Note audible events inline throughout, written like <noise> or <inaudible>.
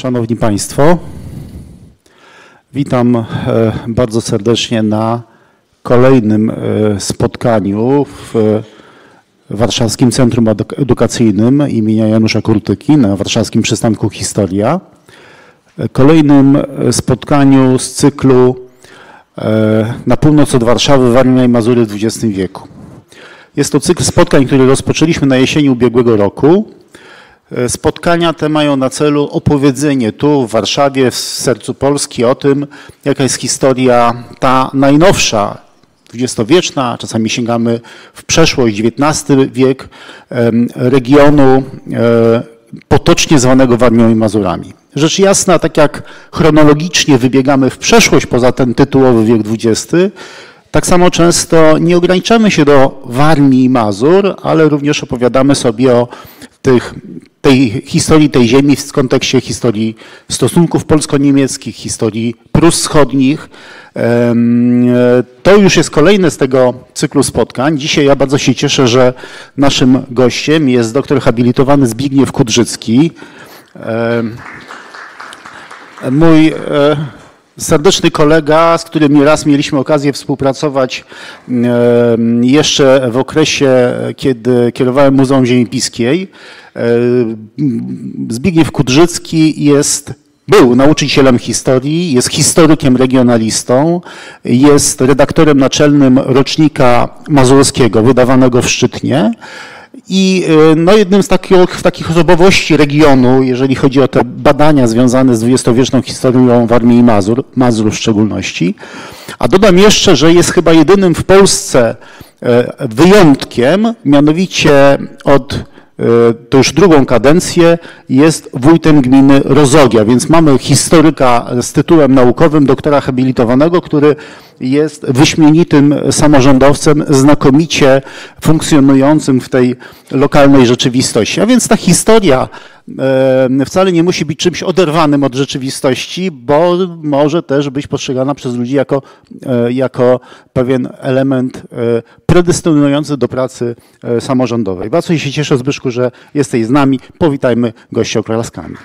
Szanowni Państwo, witam e, bardzo serdecznie na kolejnym e, spotkaniu w Warszawskim Centrum Edukacyjnym imienia Janusza Kurtyki na warszawskim przystanku Historia. E, kolejnym spotkaniu z cyklu na północ od Warszawy, Warmia i Mazury w XX wieku. Jest to cykl spotkań, który rozpoczęliśmy na jesieni ubiegłego roku. E, spotkania te mają na celu opowiedzenie tu w Warszawie, w sercu Polski o tym, jaka jest historia ta najnowsza, dwudziestowieczna, czasami sięgamy w przeszłość, XIX wiek, regionu e, potocznie zwanego Warmią i Mazurami. Rzecz jasna, tak jak chronologicznie wybiegamy w przeszłość poza ten tytułowy wiek XX, tak samo często nie ograniczamy się do Warmii i Mazur, ale również opowiadamy sobie o tych, tej historii tej ziemi w kontekście historii stosunków polsko-niemieckich, historii Prus wschodnich. To już jest kolejne z tego cyklu spotkań. Dzisiaj ja bardzo się cieszę, że naszym gościem jest doktor habilitowany Zbigniew Kudrzycki. Mój e, serdeczny kolega, z którym raz mieliśmy okazję współpracować jeszcze w okresie, kiedy kierowałem Muzeum Ziemi Piskiej. Zbigniew Kudrzycki jest był nauczycielem historii, jest historykiem regionalistą, jest redaktorem naczelnym rocznika mazurskiego wydawanego w Szczytnie. I y, no, jednym z takich, takich osobowości regionu, jeżeli chodzi o te badania związane z dwudziestowieczną historią Warmii i Mazur, Mazur w szczególności. A dodam jeszcze, że jest chyba jedynym w Polsce e, wyjątkiem, mianowicie od E, to już drugą kadencję, jest wójtem gminy Rozogia, więc mamy historyka z tytułem naukowym, doktora habilitowanego, który jest wyśmienitym samorządowcem, znakomicie funkcjonującym w tej lokalnej rzeczywistości. A więc ta historia wcale nie musi być czymś oderwanym od rzeczywistości, bo może też być postrzegana przez ludzi jako, e, jako pewien element e, predestynujący do pracy e, samorządowej. Bardzo się cieszę, Zbyszku, że jesteś z nami. Powitajmy gości okralaskami.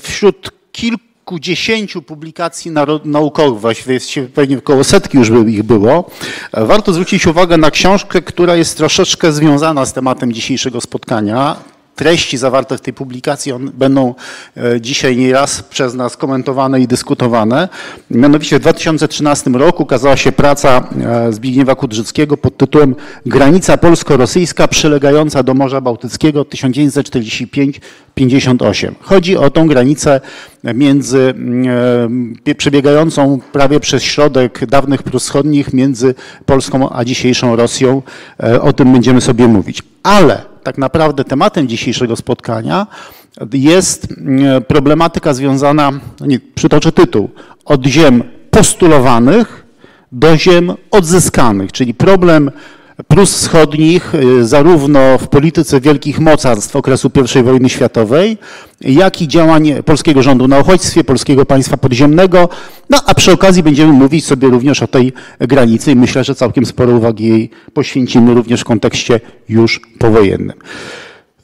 Wśród kilkudziesięciu publikacji naukowych, właściwie pewnie około setki już ich było, warto zwrócić uwagę na książkę, która jest troszeczkę związana z tematem dzisiejszego spotkania treści zawarte w tej publikacji on, będą e, dzisiaj nieraz przez nas komentowane i dyskutowane. Mianowicie w 2013 roku ukazała się praca e, Zbigniewa Kudrzyckiego pod tytułem Granica polsko-rosyjska przylegająca do Morza Bałtyckiego 1945-58. Chodzi o tą granicę między e, przebiegającą prawie przez środek dawnych Prus Wschodnich między Polską a dzisiejszą Rosją. O tym będziemy sobie mówić. Ale tak naprawdę tematem dzisiejszego spotkania jest mm, problematyka związana, no nie, przytoczę tytuł, od ziem postulowanych do ziem odzyskanych, czyli problem Prus wschodnich, y, zarówno w polityce wielkich mocarstw okresu I wojny światowej, jak i działań polskiego rządu na uchodźstwie, polskiego państwa podziemnego. No a przy okazji będziemy mówić sobie również o tej granicy i myślę, że całkiem sporo uwagi jej poświęcimy również w kontekście już powojennym.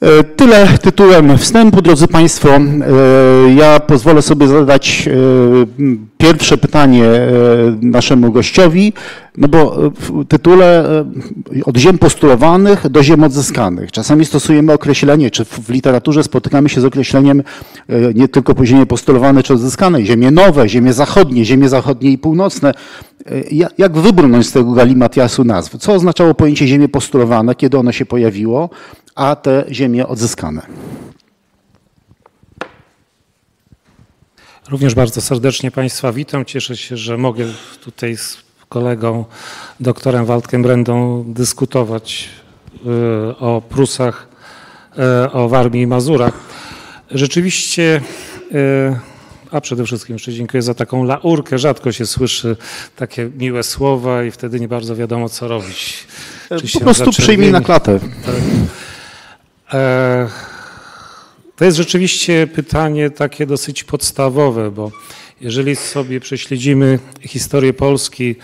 E, tyle tytułem wstępu, drodzy Państwo. E, ja pozwolę sobie zadać e, pierwsze pytanie naszemu gościowi, no bo w tytule od ziem postulowanych do ziem odzyskanych. Czasami stosujemy określenie, czy w literaturze spotykamy się z określeniem nie tylko ziemie postulowane czy odzyskane, ziemie nowe, ziemie zachodnie, ziemie zachodnie i północne. Jak wybrnąć z tego galimatiasu nazw? Co oznaczało pojęcie ziemie postulowane, kiedy ono się pojawiło? A te ziemie odzyskane. Również bardzo serdecznie Państwa witam. Cieszę się, że mogę tutaj z kolegą doktorem Waldkiem Brendą dyskutować y, o Prusach, y, o Warmii i Mazurach. Rzeczywiście, y, a przede wszystkim jeszcze dziękuję za taką laurkę. Rzadko się słyszy takie miłe słowa i wtedy nie bardzo wiadomo, co robić. Czy po prostu przyjmij na klatę. Tak. E, to jest rzeczywiście pytanie takie dosyć podstawowe, bo jeżeli sobie prześledzimy historię Polski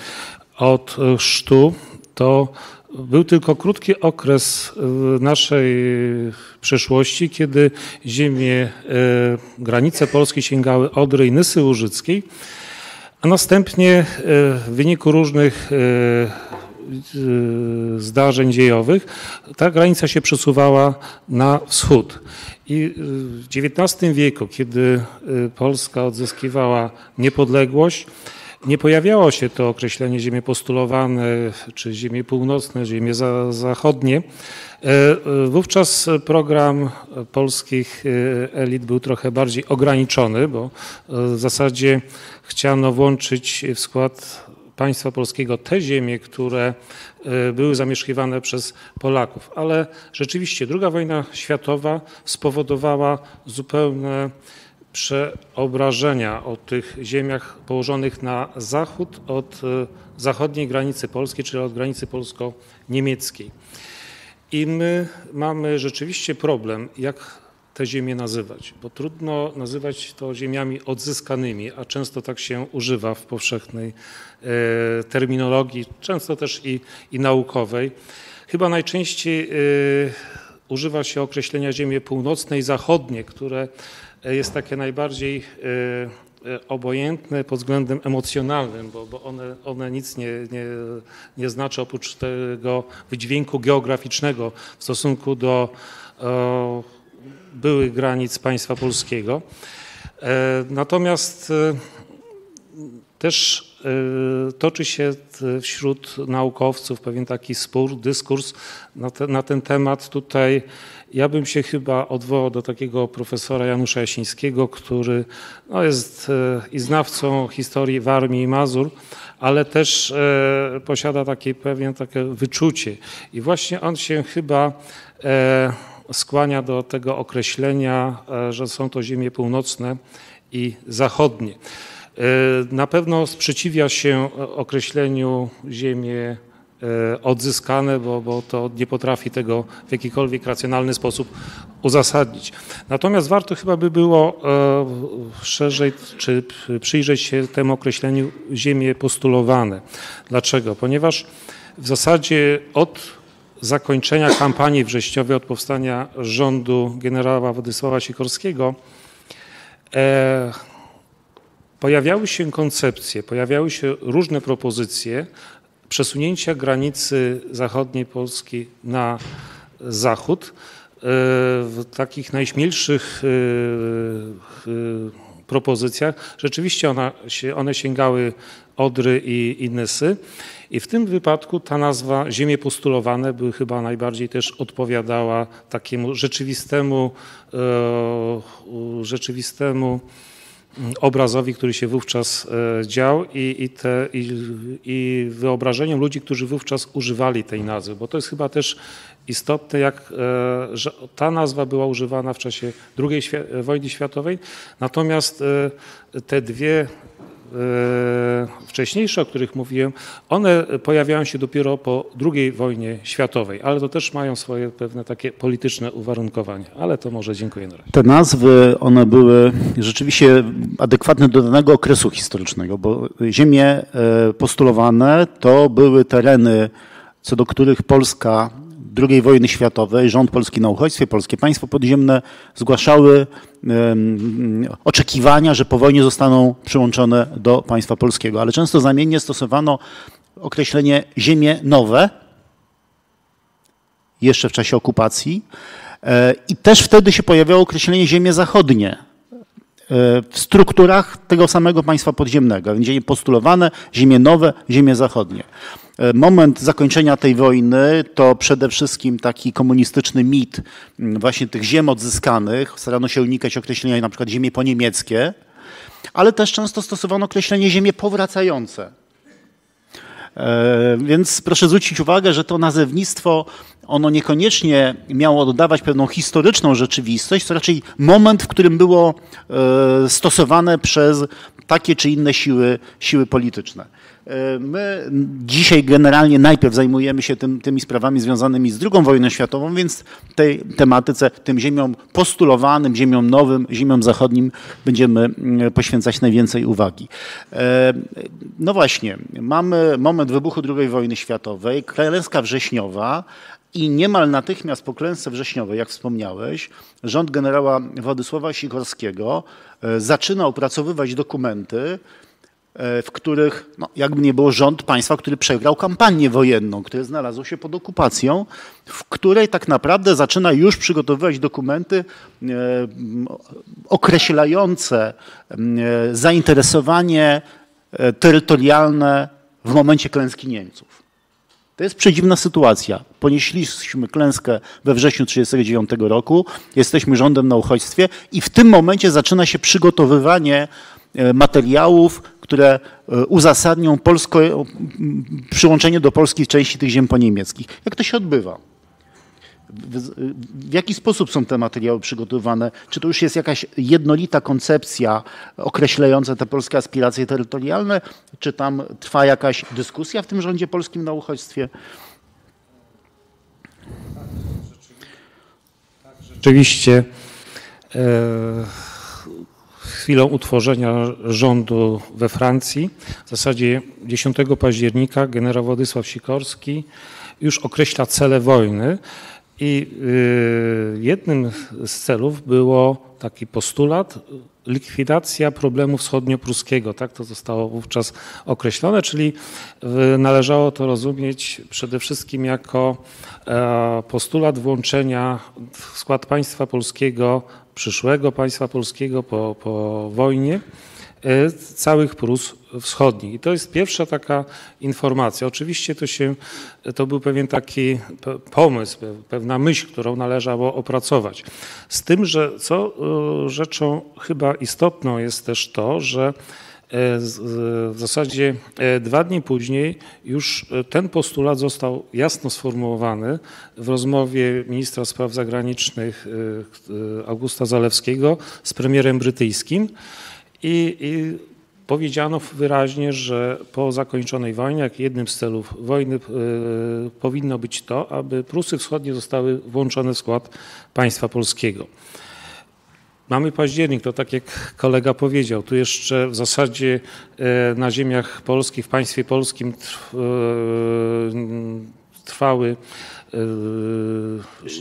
od chrztu, to Był tylko krótki okres naszej przeszłości, kiedy ziemie, granice Polski sięgały Odry i Nysy Łużyckiej, a następnie w wyniku różnych zdarzeń dziejowych ta granica się przesuwała na wschód. I w XIX wieku, kiedy Polska odzyskiwała niepodległość, nie pojawiało się to określenie ziemie postulowane, czy ziemie północne, ziemie za, zachodnie. E, e, wówczas program polskich e, elit był trochę bardziej ograniczony, bo w zasadzie chciano włączyć w skład państwa polskiego te ziemie, które były zamieszkiwane przez Polaków. Ale rzeczywiście II wojna światowa spowodowała zupełne przeobrażenia o tych ziemiach położonych na zachód od e, zachodniej granicy Polski, czyli od granicy polsko-niemieckiej. I my mamy rzeczywiście problem, jak te ziemie nazywać, bo trudno nazywać to ziemiami odzyskanymi, a często tak się używa w powszechnej e, terminologii, często też i, i naukowej. Chyba najczęściej e, używa się określenia ziemie północne i zachodnie, które jest takie najbardziej e, e, obojętne pod względem emocjonalnym, bo, bo one, one nic nie, nie, nie znaczy oprócz tego wydźwięku geograficznego w stosunku do byłych granic państwa polskiego. E, natomiast też toczy się wśród naukowców pewien taki spór, dyskurs na, te, na ten temat. Tutaj ja bym się chyba odwołał do takiego profesora Janusza Jasińskiego, który no, jest e, i znawcą historii Warmii i Mazur, ale też e, posiada takie pewien takie wyczucie. I właśnie on się chyba e, skłania do tego określenia, że są to ziemie północne i zachodnie. Na pewno sprzeciwia się określeniu ziemie E, odzyskane, bo, bo to nie potrafi tego w jakikolwiek racjonalny sposób uzasadnić. Natomiast warto chyba by było e, szerzej czy przyjrzeć się temu określeniu ziemie postulowane. Dlaczego? Ponieważ w zasadzie od zakończenia kampanii wrześniowej, od powstania rządu generała Władysława Sikorskiego, e, pojawiały się koncepcje, pojawiały się różne propozycje przesunięcia granicy zachodniej Polski na zachód e, w takich najśmielszych e, e, propozycjach. Rzeczywiście ona, one sięgały Odry i, i Nysy. I w tym wypadku ta nazwa ziemie postulowane by chyba najbardziej też odpowiadała takiemu rzeczywistemu, rzeczywistemu obrazowi, który się wówczas e, dział i, i, te, i, i wyobrażeniom ludzi, którzy wówczas używali tej nazwy, bo to jest chyba też istotne, jak, e, że ta nazwa była używana w czasie II wojny światowej, natomiast e, te dwie E, wcześniejsze, o których mówiłem, one pojawiają się dopiero po II wojnie światowej, ale to też mają swoje pewne takie polityczne uwarunkowania, ale to może dziękuję na razie. Te nazwy, one były rzeczywiście adekwatne do danego okresu historycznego, bo ziemie e, postulowane to były tereny, co do których Polska II wojny światowej, rząd polski na uchodźstwie, polskie państwo podziemne zgłaszały oczekiwania, że po wojnie zostaną przyłączone do państwa polskiego. Ale często zamiennie stosowano określenie ziemie nowe, jeszcze w czasie okupacji. E, I też wtedy się pojawiało określenie ziemie zachodnie e, w strukturach tego samego państwa podziemnego. Ziemie postulowane, ziemie nowe, ziemie zachodnie. E, moment zakończenia tej wojny to przede wszystkim taki komunistyczny mit właśnie tych ziem odzyskanych. Starano się unikać określenia na przykład ziemie poniemieckie, ale też często stosowano określenie ziemie powracające. E, więc proszę zwrócić uwagę, że to nazewnictwo ono niekoniecznie miało oddawać pewną historyczną rzeczywistość, to raczej moment, w którym było e, stosowane przez takie czy inne siły, siły polityczne. E, my dzisiaj generalnie najpierw zajmujemy się tym, tymi sprawami związanymi z II wojną światową, więc tej tematyce, tym ziemiom postulowanym, ziemiom nowym, ziemiom zachodnim będziemy mm, poświęcać najwięcej uwagi. E, no właśnie, mamy moment wybuchu II wojny światowej, klęska wrześniowa, i niemal natychmiast po klęsce wrześniowej, jak wspomniałeś, rząd generała Władysława Sikorskiego e, zaczyna opracowywać dokumenty, w których, no, jakby nie było rząd państwa, który przegrał kampanię wojenną, które znalazło się pod okupacją, w której tak naprawdę zaczyna już przygotowywać dokumenty e, określające e, zainteresowanie e, terytorialne w momencie klęski Niemców. To jest przedziwna sytuacja. Ponieśliśmy klęskę we wrześniu 1939 roku, jesteśmy rządem na uchodźstwie i w tym momencie zaczyna się przygotowywanie E, materiałów, które e, uzasadnią polsko, przyłączenie do polskiej części tych ziem poniemieckich. Jak to się odbywa? W jaki sposób są te materiały przygotowywane? Czy to już jest jakaś jednolita koncepcja określająca te polskie aspiracje terytorialne? Czy tam trwa jakaś dyskusja w tym rządzie polskim na uchodźstwie? Rzeczywiście. E chwilą utworzenia rządu we Francji, w zasadzie 10 października generał Władysław Sikorski już określa cele wojny i y, jednym z celów było taki postulat likwidacja problemu wschodnio-pruskiego, tak to zostało wówczas określone, czyli y, należało to rozumieć przede wszystkim jako e, postulat włączenia w skład państwa polskiego przyszłego państwa polskiego po, po wojnie e, całych Prus wschodnich. I to jest pierwsza taka informacja. Oczywiście to się, to był pewien taki pomysł, pewna myśl, którą należało opracować. Z tym, że co e, rzeczą chyba istotną jest też to, że w zasadzie e, dwa dni później już e, ten postulat został jasno sformułowany w rozmowie ministra spraw zagranicznych Augusta Zalewskiego z premierem brytyjskim i, i powiedziano wyraźnie, że po zakończonej wojnie, jak jednym z celów wojny powinno być to, aby Prusy Wschodnie zostały włączone w skład państwa polskiego. Mamy październik, to tak jak kolega powiedział, tu jeszcze w zasadzie e, na ziemiach polskich, w państwie polskim e, trwały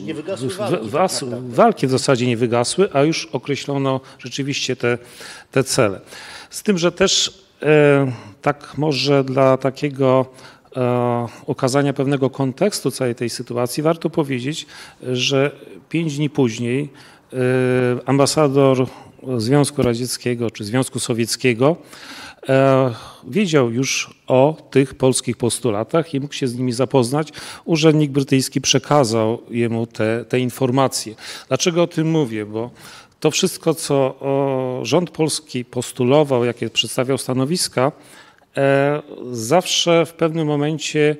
nie wygasły walki, was, tak walki w zasadzie nie wygasły, a już określono rzeczywiście te, te cele. Z tym, że też e, tak może dla takiego okazania pewnego kontekstu całej tej sytuacji warto powiedzieć, że pięć dni później ambasador Związku Radzieckiego czy Związku Sowieckiego e, wiedział już o tych polskich postulatach i mógł się z nimi zapoznać. Urzędnik brytyjski przekazał jemu te, te informacje. Dlaczego o tym mówię? Bo to wszystko, co rząd polski postulował, jakie przedstawiał stanowiska, zawsze w pewnym momencie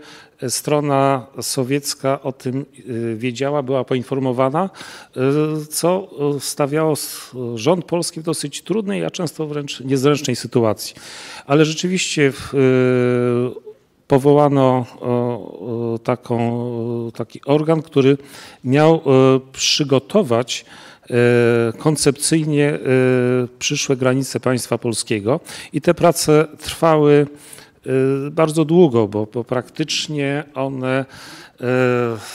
strona sowiecka o tym y, wiedziała, była poinformowana, co stawiało rząd polski w dosyć trudnej, a często wręcz niezręcznej sytuacji. Ale rzeczywiście y, powołano taką, taki organ, który miał przygotować koncepcyjnie przyszłe granice państwa polskiego i te prace trwały Y, bardzo długo, bo, bo praktycznie one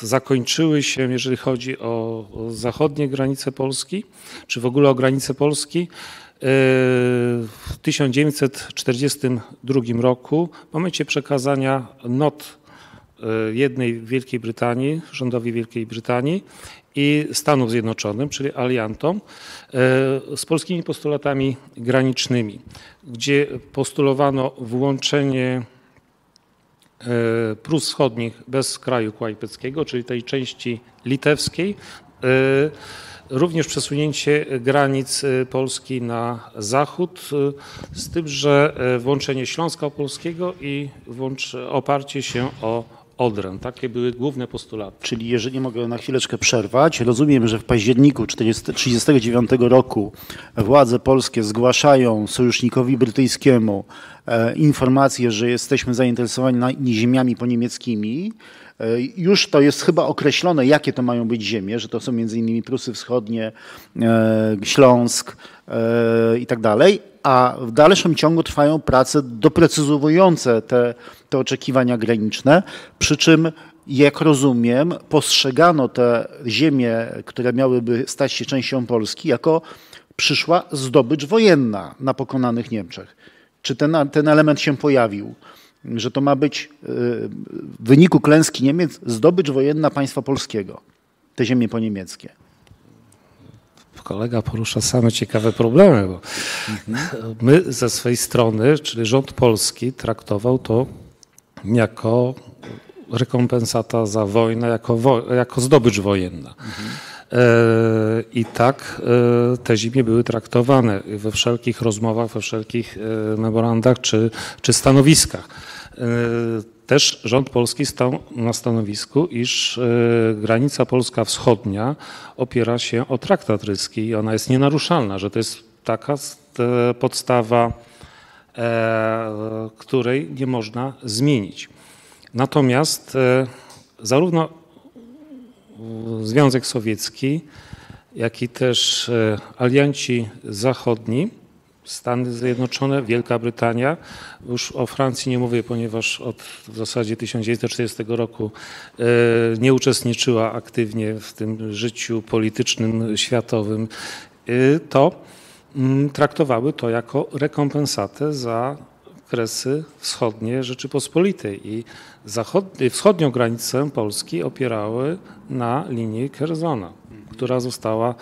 zakończyły się, jeżeli chodzi o, zachodnie granice Polski, czy w ogóle o granice Polski. W 1942 roku, w momencie przekazania not jednej Wielkiej Brytanii, rządowi Wielkiej Brytanii i Stanów Zjednoczonych, czyli aliantom, z polskimi postulatami granicznymi gdzie postulowano włączenie e, Prus Wschodnich bez kraju kłajpeckiego, czyli tej części litewskiej, e, również przesunięcie granic e, Polski na zachód, z tym, że włączenie Śląska Opolskiego i oparcie się o Odrę. Takie były główne postulaty. Czyli jeżeli mogę na chwileczkę przerwać, rozumiem, że w październiku 1939 roku władze polskie zgłaszają sojusznikowi brytyjskiemu e, informację, że jesteśmy zainteresowani ziemiami poniemieckimi. E, już to jest chyba określone, jakie to mają być ziemie, że to są między innymi Prusy Wschodnie, e, Śląsk i tak dalej, a w dalszym ciągu trwają prace doprecyzowujące te, te oczekiwania graniczne, przy czym jak rozumiem, postrzegano te ziemie, które miałyby stać się częścią Polski, jako przyszła zdobycz wojenna na pokonanych Niemczech. Czy ten, ten element się pojawił? Że to ma być y, w wyniku klęski Niemiec zdobycz wojenna państwa polskiego, te ziemie poniemieckie kolega porusza same ciekawe problemy, bo my ze swojej strony, czyli rząd polski, traktował to jako rekompensata za wojnę, jako, wo jako zdobycz wojenna. E, I tak e, te ziemie były traktowane we wszelkich rozmowach, we wszelkich e, memorandach czy, czy stanowiskach też rząd polski stał na stanowisku, iż e, granica polska wschodnia opiera się o traktat ryski i ona jest nienaruszalna, że to jest taka podstawa, e, której nie można zmienić. Natomiast e, zarówno Związek Sowiecki, jak i też alianci zachodni Stany Zjednoczone, Wielka Brytania. Już o Francji nie mówię, ponieważ od w zasadzie 1940 roku e, nie uczestniczyła aktywnie w tym życiu politycznym światowym. E, to mm, traktowały to jako rekompensatę za kresy wschodnie Rzeczypospolitej i wschodnią granicę Polski opierały na linii Kerzona która została e, e,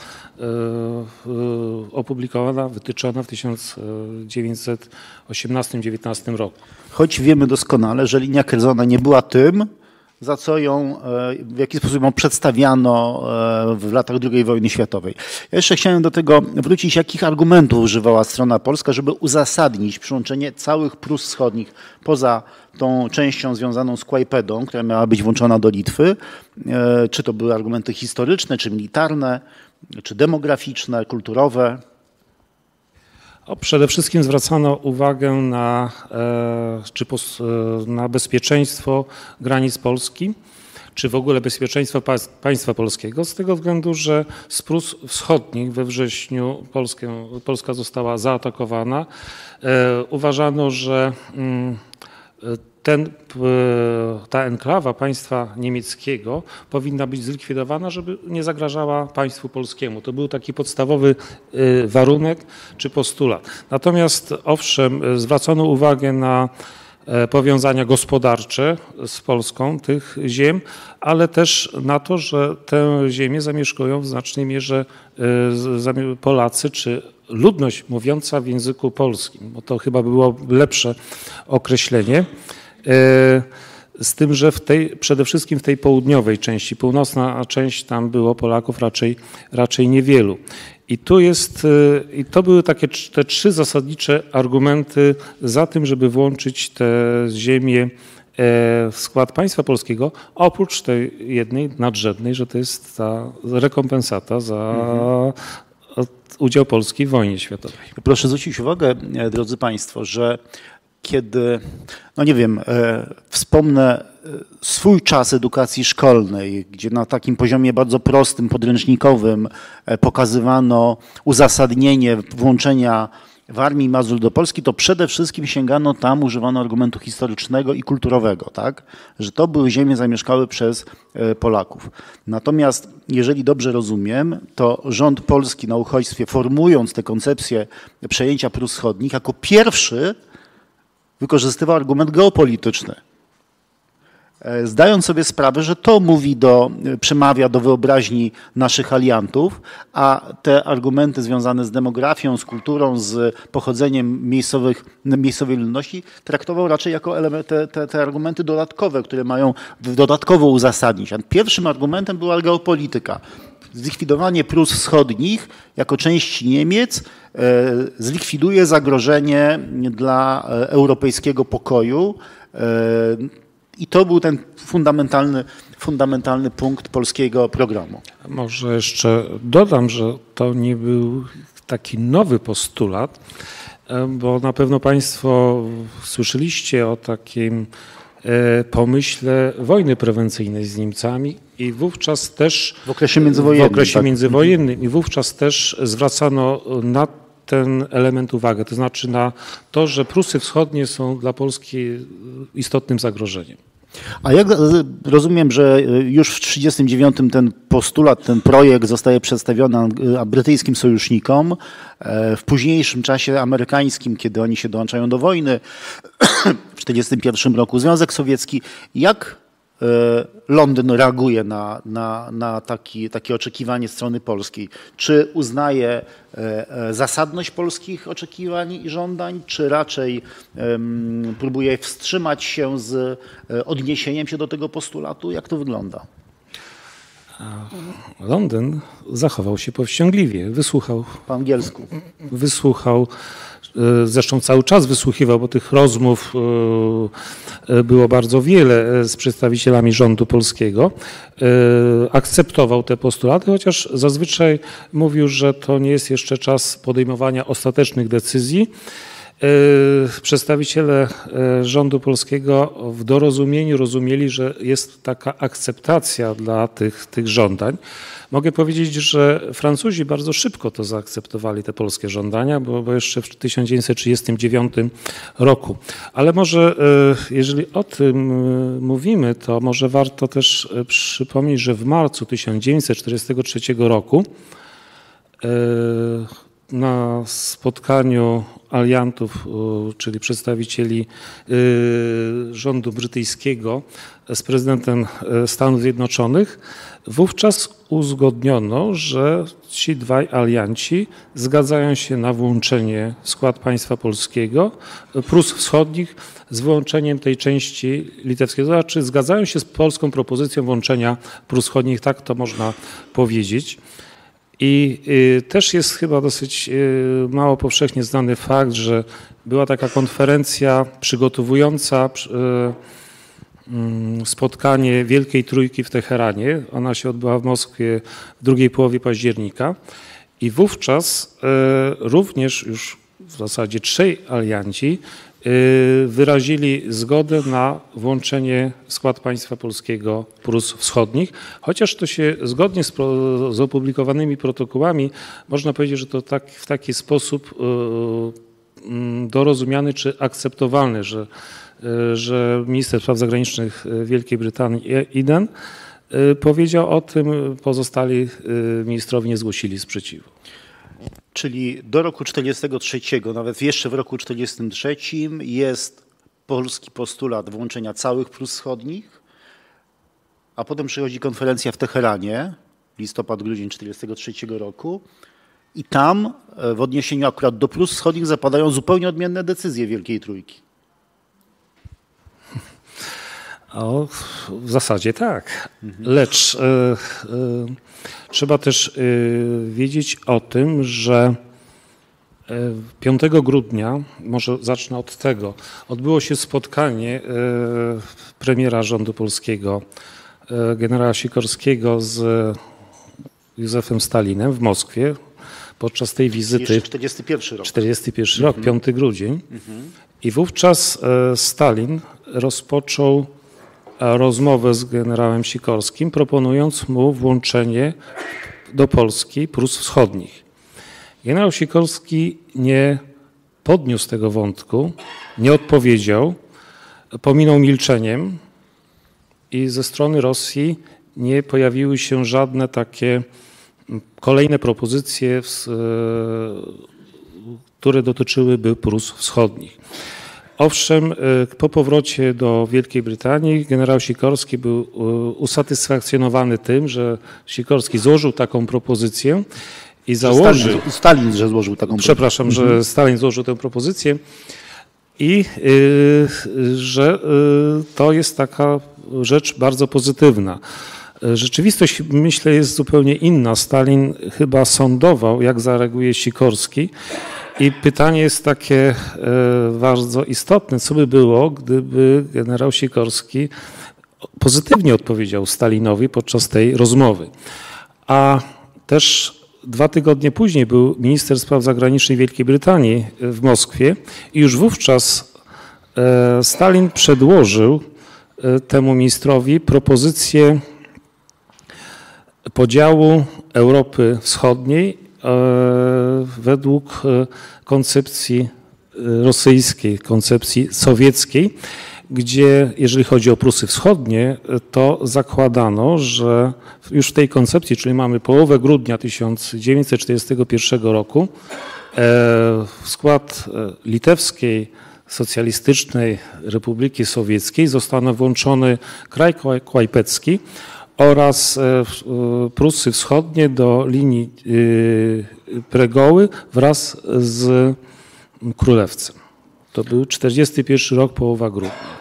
opublikowana, wytyczona w 1918-19 roku. Choć wiemy doskonale, że linia Kerzona nie była tym, za co ją, e, w jaki sposób ją przedstawiano w latach II wojny światowej. Ja jeszcze chciałem do tego wrócić, jakich argumentów używała strona polska, żeby uzasadnić przyłączenie całych Prus Wschodnich poza tą częścią związaną z Kłajpedą, która miała być włączona do Litwy, e, czy to były argumenty historyczne, czy militarne, czy demograficzne, kulturowe? O, przede wszystkim zwracano uwagę na, e, czy pos, e, na bezpieczeństwo granic Polski, czy w ogóle bezpieczeństwo państwa polskiego, z tego względu, że z Prus Wschodnich we wrześniu Polskę, Polska została zaatakowana. Uważano, że mm, ten, ta enklawa państwa niemieckiego powinna być zlikwidowana, żeby nie zagrażała państwu polskiemu. To był taki podstawowy y, warunek czy postulat. Natomiast owszem, zwracono uwagę na e, powiązania gospodarcze z Polską tych ziem, ale też na to, że tę ziemię zamieszkują w znacznej mierze Polacy czy ludność mówiąca w języku polskim, bo to chyba było lepsze określenie. E, z tym, że w tej, przede wszystkim w tej południowej części, północna część tam było Polaków raczej, raczej niewielu. I tu jest, e, i to były takie te trzy zasadnicze argumenty za tym, żeby włączyć te ziemię e, w skład państwa polskiego, oprócz tej jednej nadrzędnej, że to jest ta rekompensata za mhm. udział Polski w wojnie światowej. Proszę zwrócić uwagę, drodzy Państwo, że kiedy, no nie wiem, e, wspomnę e, swój czas edukacji szkolnej, gdzie na takim poziomie bardzo prostym, podręcznikowym e, pokazywano uzasadnienie włączenia w Armii Mazur do Polski, to przede wszystkim sięgano tam, używano argumentu historycznego i kulturowego, tak? że to były ziemie zamieszkałe przez Polaków. Natomiast, jeżeli dobrze rozumiem, to rząd polski na uchodźstwie, formując tę koncepcję przejęcia Prus Wschodnich, jako pierwszy wykorzystywał argument geopolityczny. E, zdając sobie sprawę, że to mówi do, przemawia do wyobraźni naszych aliantów, a te argumenty związane z demografią, z kulturą, z pochodzeniem miejscowych, miejscowej ludności traktował raczej jako element, te, te, te argumenty dodatkowe, które mają dodatkowo uzasadnić. Pierwszym argumentem była geopolityka zlikwidowanie Prus Wschodnich jako części Niemiec e, zlikwiduje zagrożenie dla e, europejskiego pokoju. E, I to był ten fundamentalny, fundamentalny punkt polskiego programu. Może jeszcze dodam, że to nie był taki nowy postulat, bo na pewno Państwo słyszeliście o takim pomyśle wojny prewencyjnej z Niemcami i wówczas też w okresie międzywojennym. W okresie tak. międzywojennym i wówczas też zwracano na ten element uwagę, to znaczy na to, że Prusy Wschodnie są dla Polski istotnym zagrożeniem. A jak rozumiem, że już w 1939 ten postulat, ten projekt zostaje przedstawiony brytyjskim sojusznikom, e, w późniejszym czasie amerykańskim, kiedy oni się dołączają do wojny, <clears throat> w 1941 roku Związek Sowiecki. Jak E, Londyn reaguje na, na, na taki, takie oczekiwanie strony polskiej? Czy uznaje e, e, zasadność polskich oczekiwań i żądań, czy raczej próbuje wstrzymać się z odniesieniem się do tego postulatu? Jak to wygląda? Londyn zachował się powściągliwie, wysłuchał. Po angielsku. Wysłuchał E, zresztą cały czas wysłuchiwał, bo tych rozmów e, e, było bardzo wiele z przedstawicielami rządu polskiego. Akceptował te postulaty, chociaż zazwyczaj mówił, że to nie jest jeszcze czas podejmowania ostatecznych decyzji. Przedstawiciele rządu polskiego w dorozumieniu rozumieli, że jest taka akceptacja dla tych, tych żądań. Mogę powiedzieć, że Francuzi bardzo szybko to zaakceptowali, te polskie żądania, bo, bo jeszcze w 1939 roku. Ale może, e, jeżeli o tym mówimy, to może warto też przypomnieć, że w marcu 1943 roku na spotkaniu aliantów, czyli przedstawicieli rządu brytyjskiego z prezydentem Stanów Zjednoczonych, Wówczas uzgodniono, że ci dwaj alianci zgadzają się na włączenie w skład państwa polskiego Prus Wschodnich z wyłączeniem tej części litewskiej. To znaczy zgadzają się z polską propozycją włączenia Prus Wschodnich, tak to można powiedzieć. I y, też jest chyba dosyć y, mało powszechnie znany fakt, że była taka konferencja przygotowująca y, Mm, spotkanie Wielkiej Trójki w Teheranie. Ona się odbyła w Moskwie w drugiej połowie października i wówczas również już w zasadzie trzej alianci wyrazili zgodę na włączenie w skład państwa polskiego Prus Wschodnich, chociaż to się zgodnie z, z opublikowanymi protokołami można powiedzieć, że to tak, w taki sposób e, mm, dorozumiany czy akceptowalny, że E, że minister spraw zagranicznych Wielkiej Brytanii Eden powiedział o tym, pozostali ministrowie nie zgłosili sprzeciwu. Czyli do roku 1943, nawet jeszcze w roku 1943 jest polski postulat włączenia całych plus wschodnich, a potem przychodzi konferencja w Teheranie, listopad-grudzień 1943 roku i tam w odniesieniu akurat do plus wschodnich zapadają zupełnie odmienne decyzje Wielkiej Trójki. O, w zasadzie tak. Lecz y, y, trzeba też y, wiedzieć o tym, że 5 grudnia, może zacznę od tego, odbyło się spotkanie premiera rządu polskiego, generała Sikorskiego z Józefem Stalinem w Moskwie podczas tej wizyty. 41 rok. 41 rok, 5 mhm. grudzień. Mhm. I wówczas Stalin rozpoczął rozmowę z generałem Sikorskim, proponując mu włączenie do Polski Prus Wschodnich. Generał Sikorski nie podniósł tego wątku, nie odpowiedział, pominął milczeniem i ze strony Rosji nie pojawiły się żadne takie kolejne propozycje, które dotyczyłyby Prus Wschodnich. Owszem, e, po powrocie do Wielkiej Brytanii generał Sikorski był e, usatysfakcjonowany tym, że Sikorski złożył taką propozycję i założył. Stalin, Stalin że złożył taką propozycję. Przepraszam, mhm. że Stalin złożył tę propozycję i y, że y, to jest taka rzecz bardzo pozytywna. Rzeczywistość, myślę, jest zupełnie inna. Stalin chyba sądował, jak zareaguje Sikorski I pytanie jest takie bardzo istotne, co by było, gdyby generał Sikorski pozytywnie odpowiedział Stalinowi podczas tej rozmowy. A też dwa tygodnie później był minister spraw zagranicznych Wielkiej Brytanii w Moskwie i już wówczas e, Stalin przedłożył e, temu ministrowi propozycję podziału Europy Wschodniej e, według koncepcji rosyjskiej, koncepcji sowieckiej gdzie jeżeli chodzi o Prusy Wschodnie, to zakładano, że już w tej koncepcji, czyli mamy połowę grudnia 1941 roku, e, w skład e, litewskiej Socjalistycznej Republiki Sowieckiej zostaną włączony kraj Kłajpecki oraz e, Prusy Wschodnie do linii Pregoły wraz z Królewcem. To był 41 rok, połowa grudnia.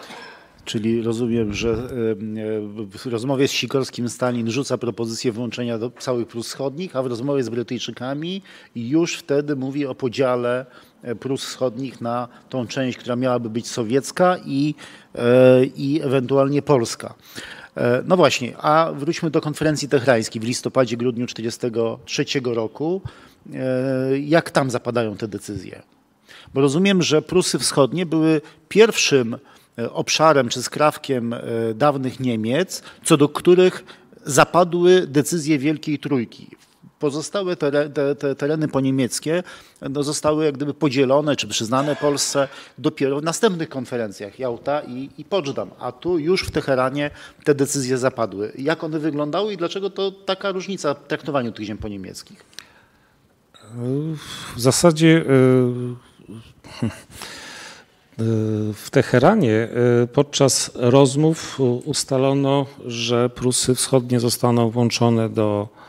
Czyli rozumiem, że w rozmowie z Sikorskim Stalin rzuca propozycję włączenia do całych Prus Wschodnich, a w rozmowie z Brytyjczykami już wtedy mówi o podziale e, Prus Wschodnich na tą część, która miałaby być sowiecka i, e, i ewentualnie polska. E, no właśnie, a wróćmy do konferencji techrańskiej w listopadzie, grudniu 1943 roku. Jak tam zapadają te decyzje? Bo rozumiem, że Prusy Wschodnie były pierwszym e, obszarem czy skrawkiem e, dawnych Niemiec, co do których zapadły decyzje Wielkiej Trójki. Pozostałe te, te, te tereny poniemieckie no, zostały jak gdyby podzielone czy przyznane Polsce dopiero w następnych konferencjach Jałta i, i Poczdam, a tu już w Teheranie te decyzje zapadły. Jak one wyglądały i dlaczego to taka różnica w traktowaniu tych ziem poniemieckich? W zasadzie e, w Teheranie e, podczas rozmów ustalono, że Prusy Wschodnie zostaną włączone do e,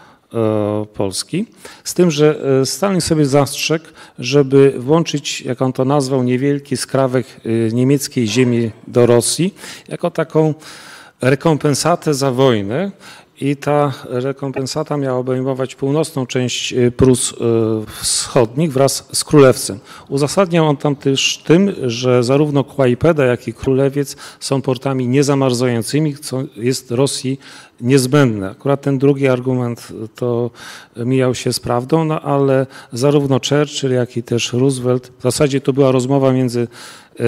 Polski. Z tym, że e, Stalin sobie zastrzegł, żeby włączyć, jak on to nazwał, niewielki skrawek niemieckiej ziemi do Rosji, jako taką rekompensatę za wojnę i ta rekompensata miała obejmować północną część Prus wschodnich wraz z Królewcem. Uzasadniał on tam też tym, że zarówno Kłajpeda, jak i Królewiec są portami niezamarzającymi, co jest Rosji niezbędne. Akurat ten drugi argument to mijał się z prawdą, no ale zarówno Churchill, jak i też Roosevelt, w zasadzie to była rozmowa między e,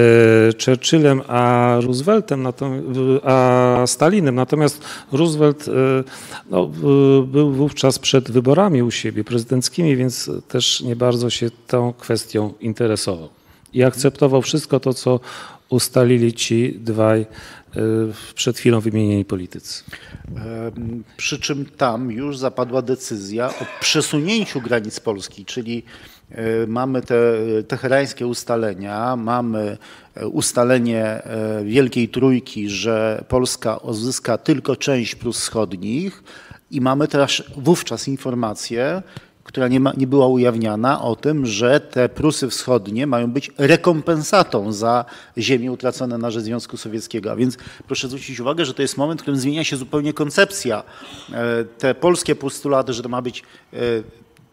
Churchillem a Rooseveltem, a Stalinem. Natomiast Roosevelt e, no, był wówczas przed wyborami u siebie prezydenckimi, więc też nie bardzo się tą kwestią interesował. I akceptował wszystko to, co ustalili ci dwaj przed chwilą wymienieni politycy. Przy czym tam już zapadła decyzja o przesunięciu granic Polski, czyli y, mamy te teherańskie ustalenia, mamy y, ustalenie Wielkiej Trójki, że Polska odzyska tylko część Prus Wschodnich i mamy też wówczas informację, która nie, ma, nie była ujawniana, o tym, że te Prusy Wschodnie mają być rekompensatą za ziemię utracone na rzecz Związku Sowieckiego. A więc proszę zwrócić uwagę, że to jest moment, w którym zmienia się zupełnie koncepcja. E, te polskie postulaty, że to ma być e,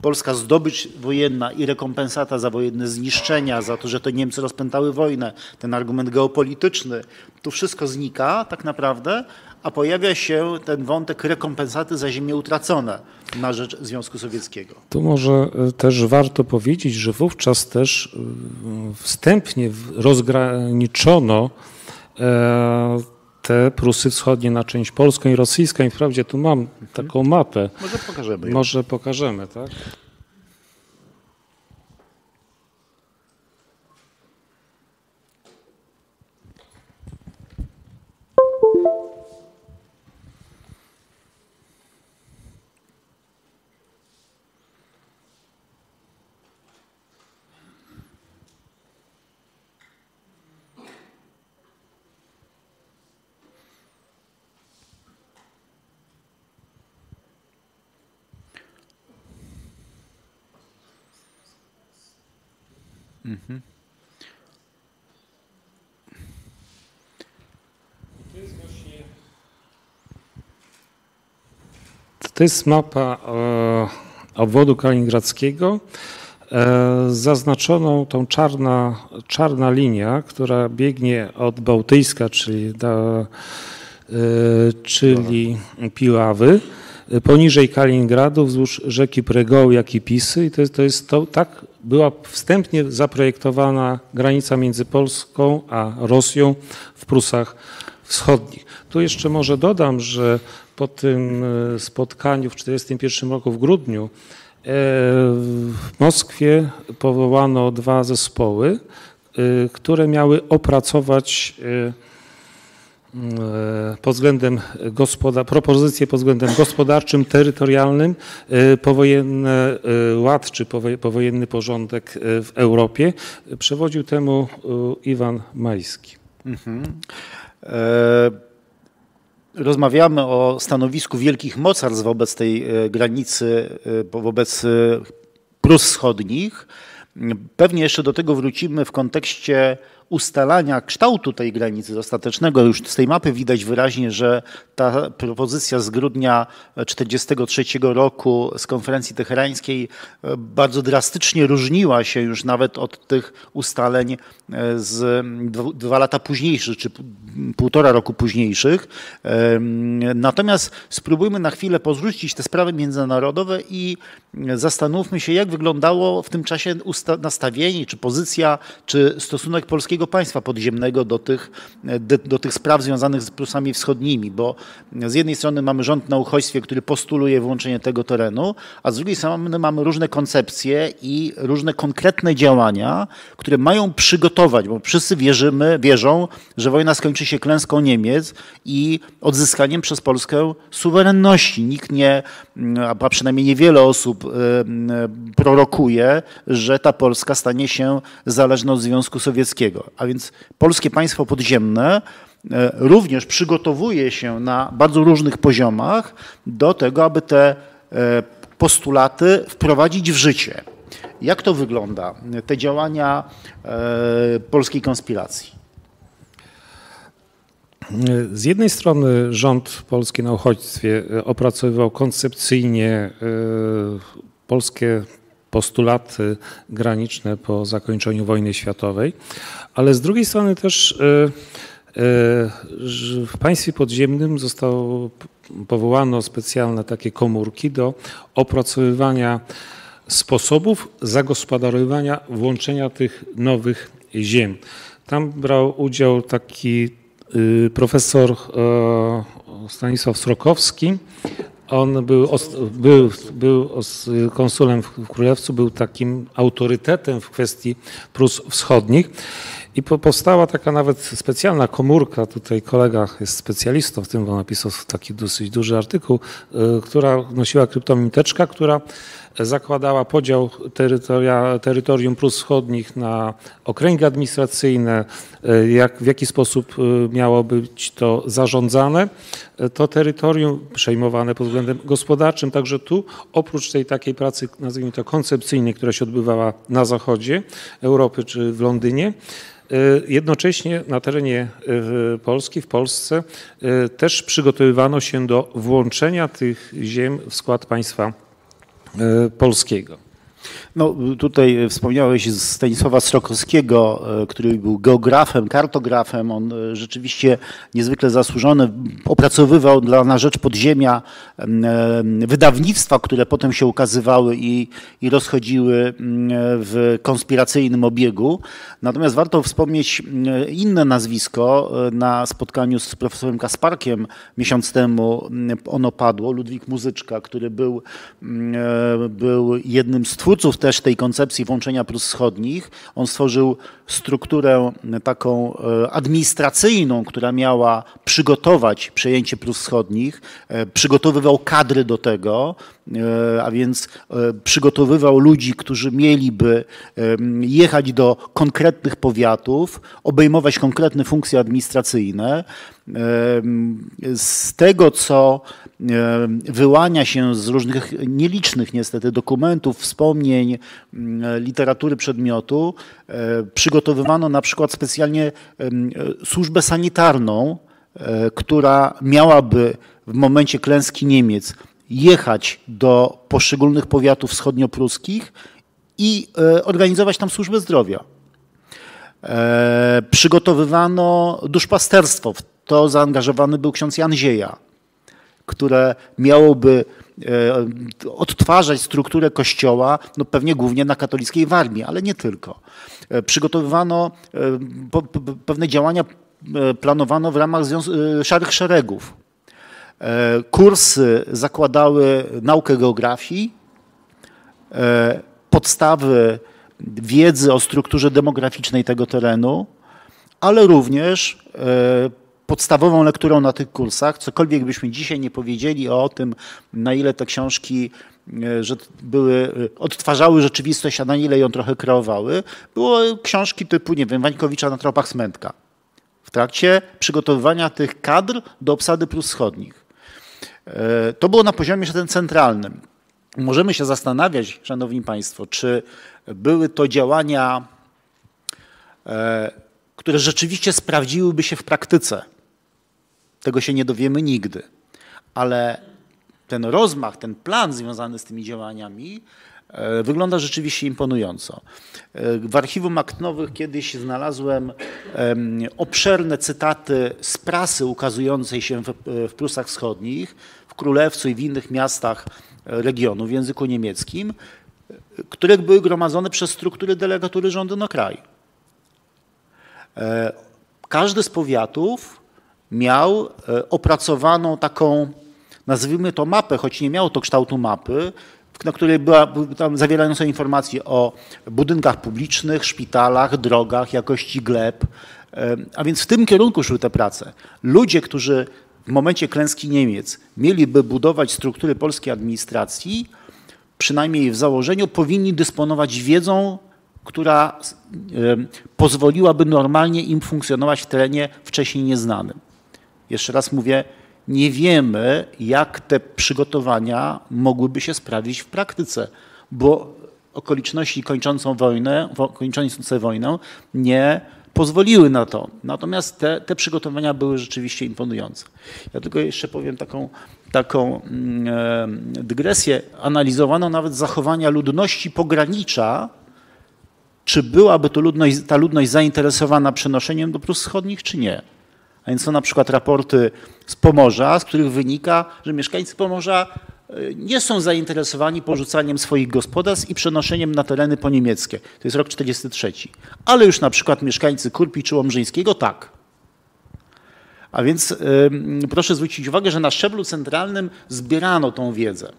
polska zdobycz wojenna i rekompensata za wojenne zniszczenia, za to, że to Niemcy rozpętały wojnę, ten argument geopolityczny, tu wszystko znika tak naprawdę, a pojawia się ten wątek rekompensaty za ziemię utracone na rzecz Związku Sowieckiego. Tu może e, też warto powiedzieć, że wówczas też e, wstępnie rozgraniczono e, te Prusy Wschodnie na część polską i rosyjską i wprawdzie tu mam taką mapę. Może pokażemy. Może pokażemy, tak? Mhm. To jest mapa e, obwodu kaliningradzkiego. zaznaczoną tą czarna, czarna linia, która biegnie od Bałtyjska, czyli, do, czyli Piławy, poniżej Kaliningradu, wzdłuż rzeki Pregoł, jak i Pisy. I to jest, to jest to, tak była wstępnie zaprojektowana granica między Polską a Rosją w Prusach Wschodnich. Tu jeszcze może dodam, że po tym e, spotkaniu w 1941 roku w grudniu e, w Moskwie powołano dwa zespoły, e, które miały opracować pod względem gospoda, propozycje pod względem gospodarczym, terytorialnym, e, powojenny e, ład czy powojenny porządek w Europie. Przewodził temu Iwan Majski. Mhm. Rozmawiamy o stanowisku wielkich mocarstw wobec tej granicy, wobec Prus Wschodnich. Pewnie jeszcze do tego wrócimy w kontekście ustalania kształtu tej granicy ostatecznego, już z tej mapy widać wyraźnie, że ta propozycja z grudnia 1943 roku z konferencji teherańskiej e, bardzo drastycznie różniła się już nawet od tych ustaleń e, z dwa lata późniejszych, czy półtora roku późniejszych. Natomiast spróbujmy na chwilę pozrzucić te sprawy międzynarodowe i zastanówmy się, jak wyglądało w tym czasie nastawienie, czy pozycja, czy stosunek polskiego państwa podziemnego do tych, do tych spraw związanych z Prusami Wschodnimi, bo z jednej strony mamy rząd na uchodźstwie, który postuluje wyłączenie tego terenu, a z drugiej strony mamy różne koncepcje i różne konkretne działania, które mają przygotować, bo wszyscy wierzymy, wierzą, że wojna skończy się klęską Niemiec i odzyskaniem przez Polskę suwerenności. Nikt nie, a przynajmniej niewiele osób prorokuje, że ta Polska stanie się zależna od Związku Sowieckiego a więc polskie państwo podziemne e, również przygotowuje się na bardzo różnych poziomach do tego, aby te e, postulaty wprowadzić w życie. Jak to wygląda, te działania e, polskiej konspiracji? Z jednej strony rząd polski na uchodźstwie opracowywał koncepcyjnie polskie postulaty graniczne po zakończeniu wojny światowej, ale z drugiej strony też e, e, w państwie podziemnym zostało powołano specjalne takie komórki do opracowywania sposobów zagospodarowania włączenia tych nowych ziem. Tam brał udział taki y, profesor e, Stanisław Srokowski, on był, był, był konsulem w Królewcu, był takim autorytetem w kwestii Prus Wschodnich. I powstała taka nawet specjalna komórka, tutaj kolega jest specjalistą w tym, bo napisał taki dosyć duży artykuł, y, która nosiła kryptonim Teczka, która zakładała podział terytoria, terytorium Prus Wschodnich na okręgi administracyjne, y, jak, w jaki sposób y, miało być to zarządzane. To terytorium przejmowane pod względem gospodarczym, także tu oprócz tej takiej pracy, nazwijmy to koncepcyjnej, która się odbywała na zachodzie Europy czy w Londynie, E, jednocześnie na terenie e, Polski, w Polsce e, też przygotowywano się do włączenia tych ziem w skład państwa polskiego. No, tutaj wspomniałeś Stanisława Strokowskiego, e, który był geografem, kartografem. On e, rzeczywiście niezwykle zasłużony. Opracowywał dla, na rzecz podziemia e, wydawnictwa, które potem się ukazywały i, i rozchodziły w konspiracyjnym obiegu. Natomiast warto wspomnieć inne nazwisko. Na spotkaniu z profesorem Kasparkiem miesiąc temu ono padło. Ludwik Muzyczka, który był, był jednym z twórców też tej koncepcji włączenia Prus Wschodnich. On stworzył strukturę taką e, administracyjną, która miała przygotować przejęcie Prus Wschodnich, e, przygotowywał kadry do tego, e, a więc przygotowywał ludzi, którzy mieliby jechać do konkretnych powiatów, obejmować konkretne funkcje administracyjne. Z tego, co wyłania się z różnych nielicznych niestety dokumentów, wspomnień, literatury przedmiotu, przygotowywano na przykład specjalnie służbę sanitarną, e, która miałaby w momencie klęski Niemiec jechać do poszczególnych powiatów wschodniopruskich i organizować tam służbę zdrowia. Przygotowywano duszpasterstwo. W to zaangażowany był ksiądz Jan Zieja, które miałoby odtwarzać strukturę kościoła, no pewnie głównie na katolickiej Warmii, ale nie tylko. Przygotowywano pewne działania E, planowano w ramach e, Szarych Szeregów. E, kursy zakładały naukę geografii, podstawy wiedzy o strukturze demograficznej tego terenu, ale również podstawową lekturą na tych kursach, cokolwiek byśmy dzisiaj nie powiedzieli o tym, na ile te książki że były, odtwarzały rzeczywistość, a na ile ją trochę kreowały, było książki typu, nie wiem, Wańkowicza na tropach Smętka w trakcie przygotowywania tych kadr do obsady Prus Wschodnich. E, to było na poziomie ten centralnym. Możemy się zastanawiać, Szanowni Państwo, czy były to działania, e, które rzeczywiście sprawdziłyby się w praktyce. Tego się nie dowiemy nigdy. Ale ten rozmach, ten plan związany z tymi działaniami E, wygląda rzeczywiście imponująco. E, w archiwum akt nowych kiedyś znalazłem obszerne cytaty z prasy ukazującej się w Prusach Wschodnich, w Królewcu i w innych miastach regionu w języku niemieckim, które były gromadzone przez struktury delegatury rządu na kraj. E, każdy z powiatów miał opracowaną taką, nazwijmy to mapę, choć nie miało to kształtu mapy, na której była tam zawierająca informacje o budynkach publicznych, szpitalach, drogach, jakości gleb. A więc w tym kierunku szły te prace. Ludzie, którzy w momencie klęski Niemiec mieliby budować struktury polskiej administracji, przynajmniej w założeniu, powinni dysponować wiedzą, która pozwoliłaby normalnie im funkcjonować w terenie wcześniej nieznanym. Jeszcze raz mówię, nie wiemy, jak te przygotowania mogłyby się sprawdzić w praktyce, bo okoliczności kończącą wojnę, kończące wojnę nie pozwoliły na to. Natomiast te, te przygotowania były rzeczywiście imponujące. Ja tylko jeszcze powiem taką, taką mm, e, dygresję. Analizowano nawet zachowania ludności pogranicza, czy byłaby to ludność, ta ludność zainteresowana przenoszeniem do Prus Wschodnich, czy nie. A więc są na przykład raporty z Pomorza, z których wynika, że mieszkańcy Pomorza e, nie są zainteresowani porzucaniem swoich gospodarstw i przenoszeniem na tereny poniemieckie. To jest rok 43. Ale już na przykład mieszkańcy Kurpi czy Łomżyńskiego tak. A więc proszę zwrócić uwagę, że na szczeblu centralnym zbierano tą wiedzę.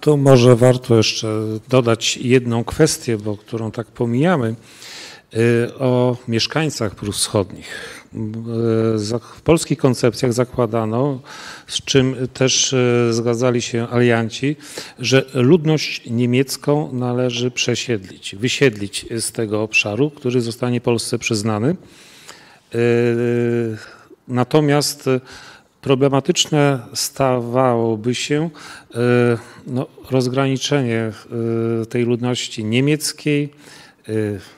To może warto jeszcze dodać jedną kwestię, bo którą tak pomijamy. Y, o mieszkańcach Prus Wschodnich. Y, w polskich koncepcjach zakładano, z czym też y, zgadzali się alianci, że ludność niemiecką należy przesiedlić, wysiedlić z tego obszaru, który zostanie Polsce przyznany. Natomiast problematyczne stawałoby się no, rozgraniczenie tej ludności niemieckiej,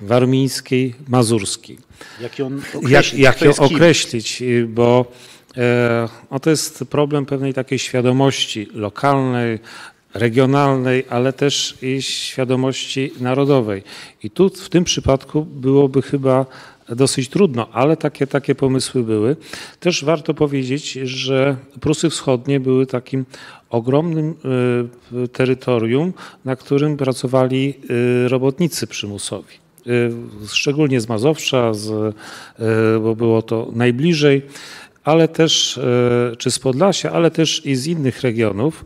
warmińskiej, mazurskiej. Jak ją określić? Jak, jak ją określić, y, bo e, to jest problem pewnej takiej świadomości lokalnej, regionalnej, ale też i świadomości narodowej. I tu w tym przypadku byłoby chyba dosyć trudno, ale takie, takie pomysły były. Też warto powiedzieć, że Prusy Wschodnie były takim ogromnym e, terytorium, na którym pracowali e, robotnicy przymusowi. E, szczególnie z Mazowsza, z, bo było to najbliżej, ale też, czy z Podlasia, ale też i z innych regionów,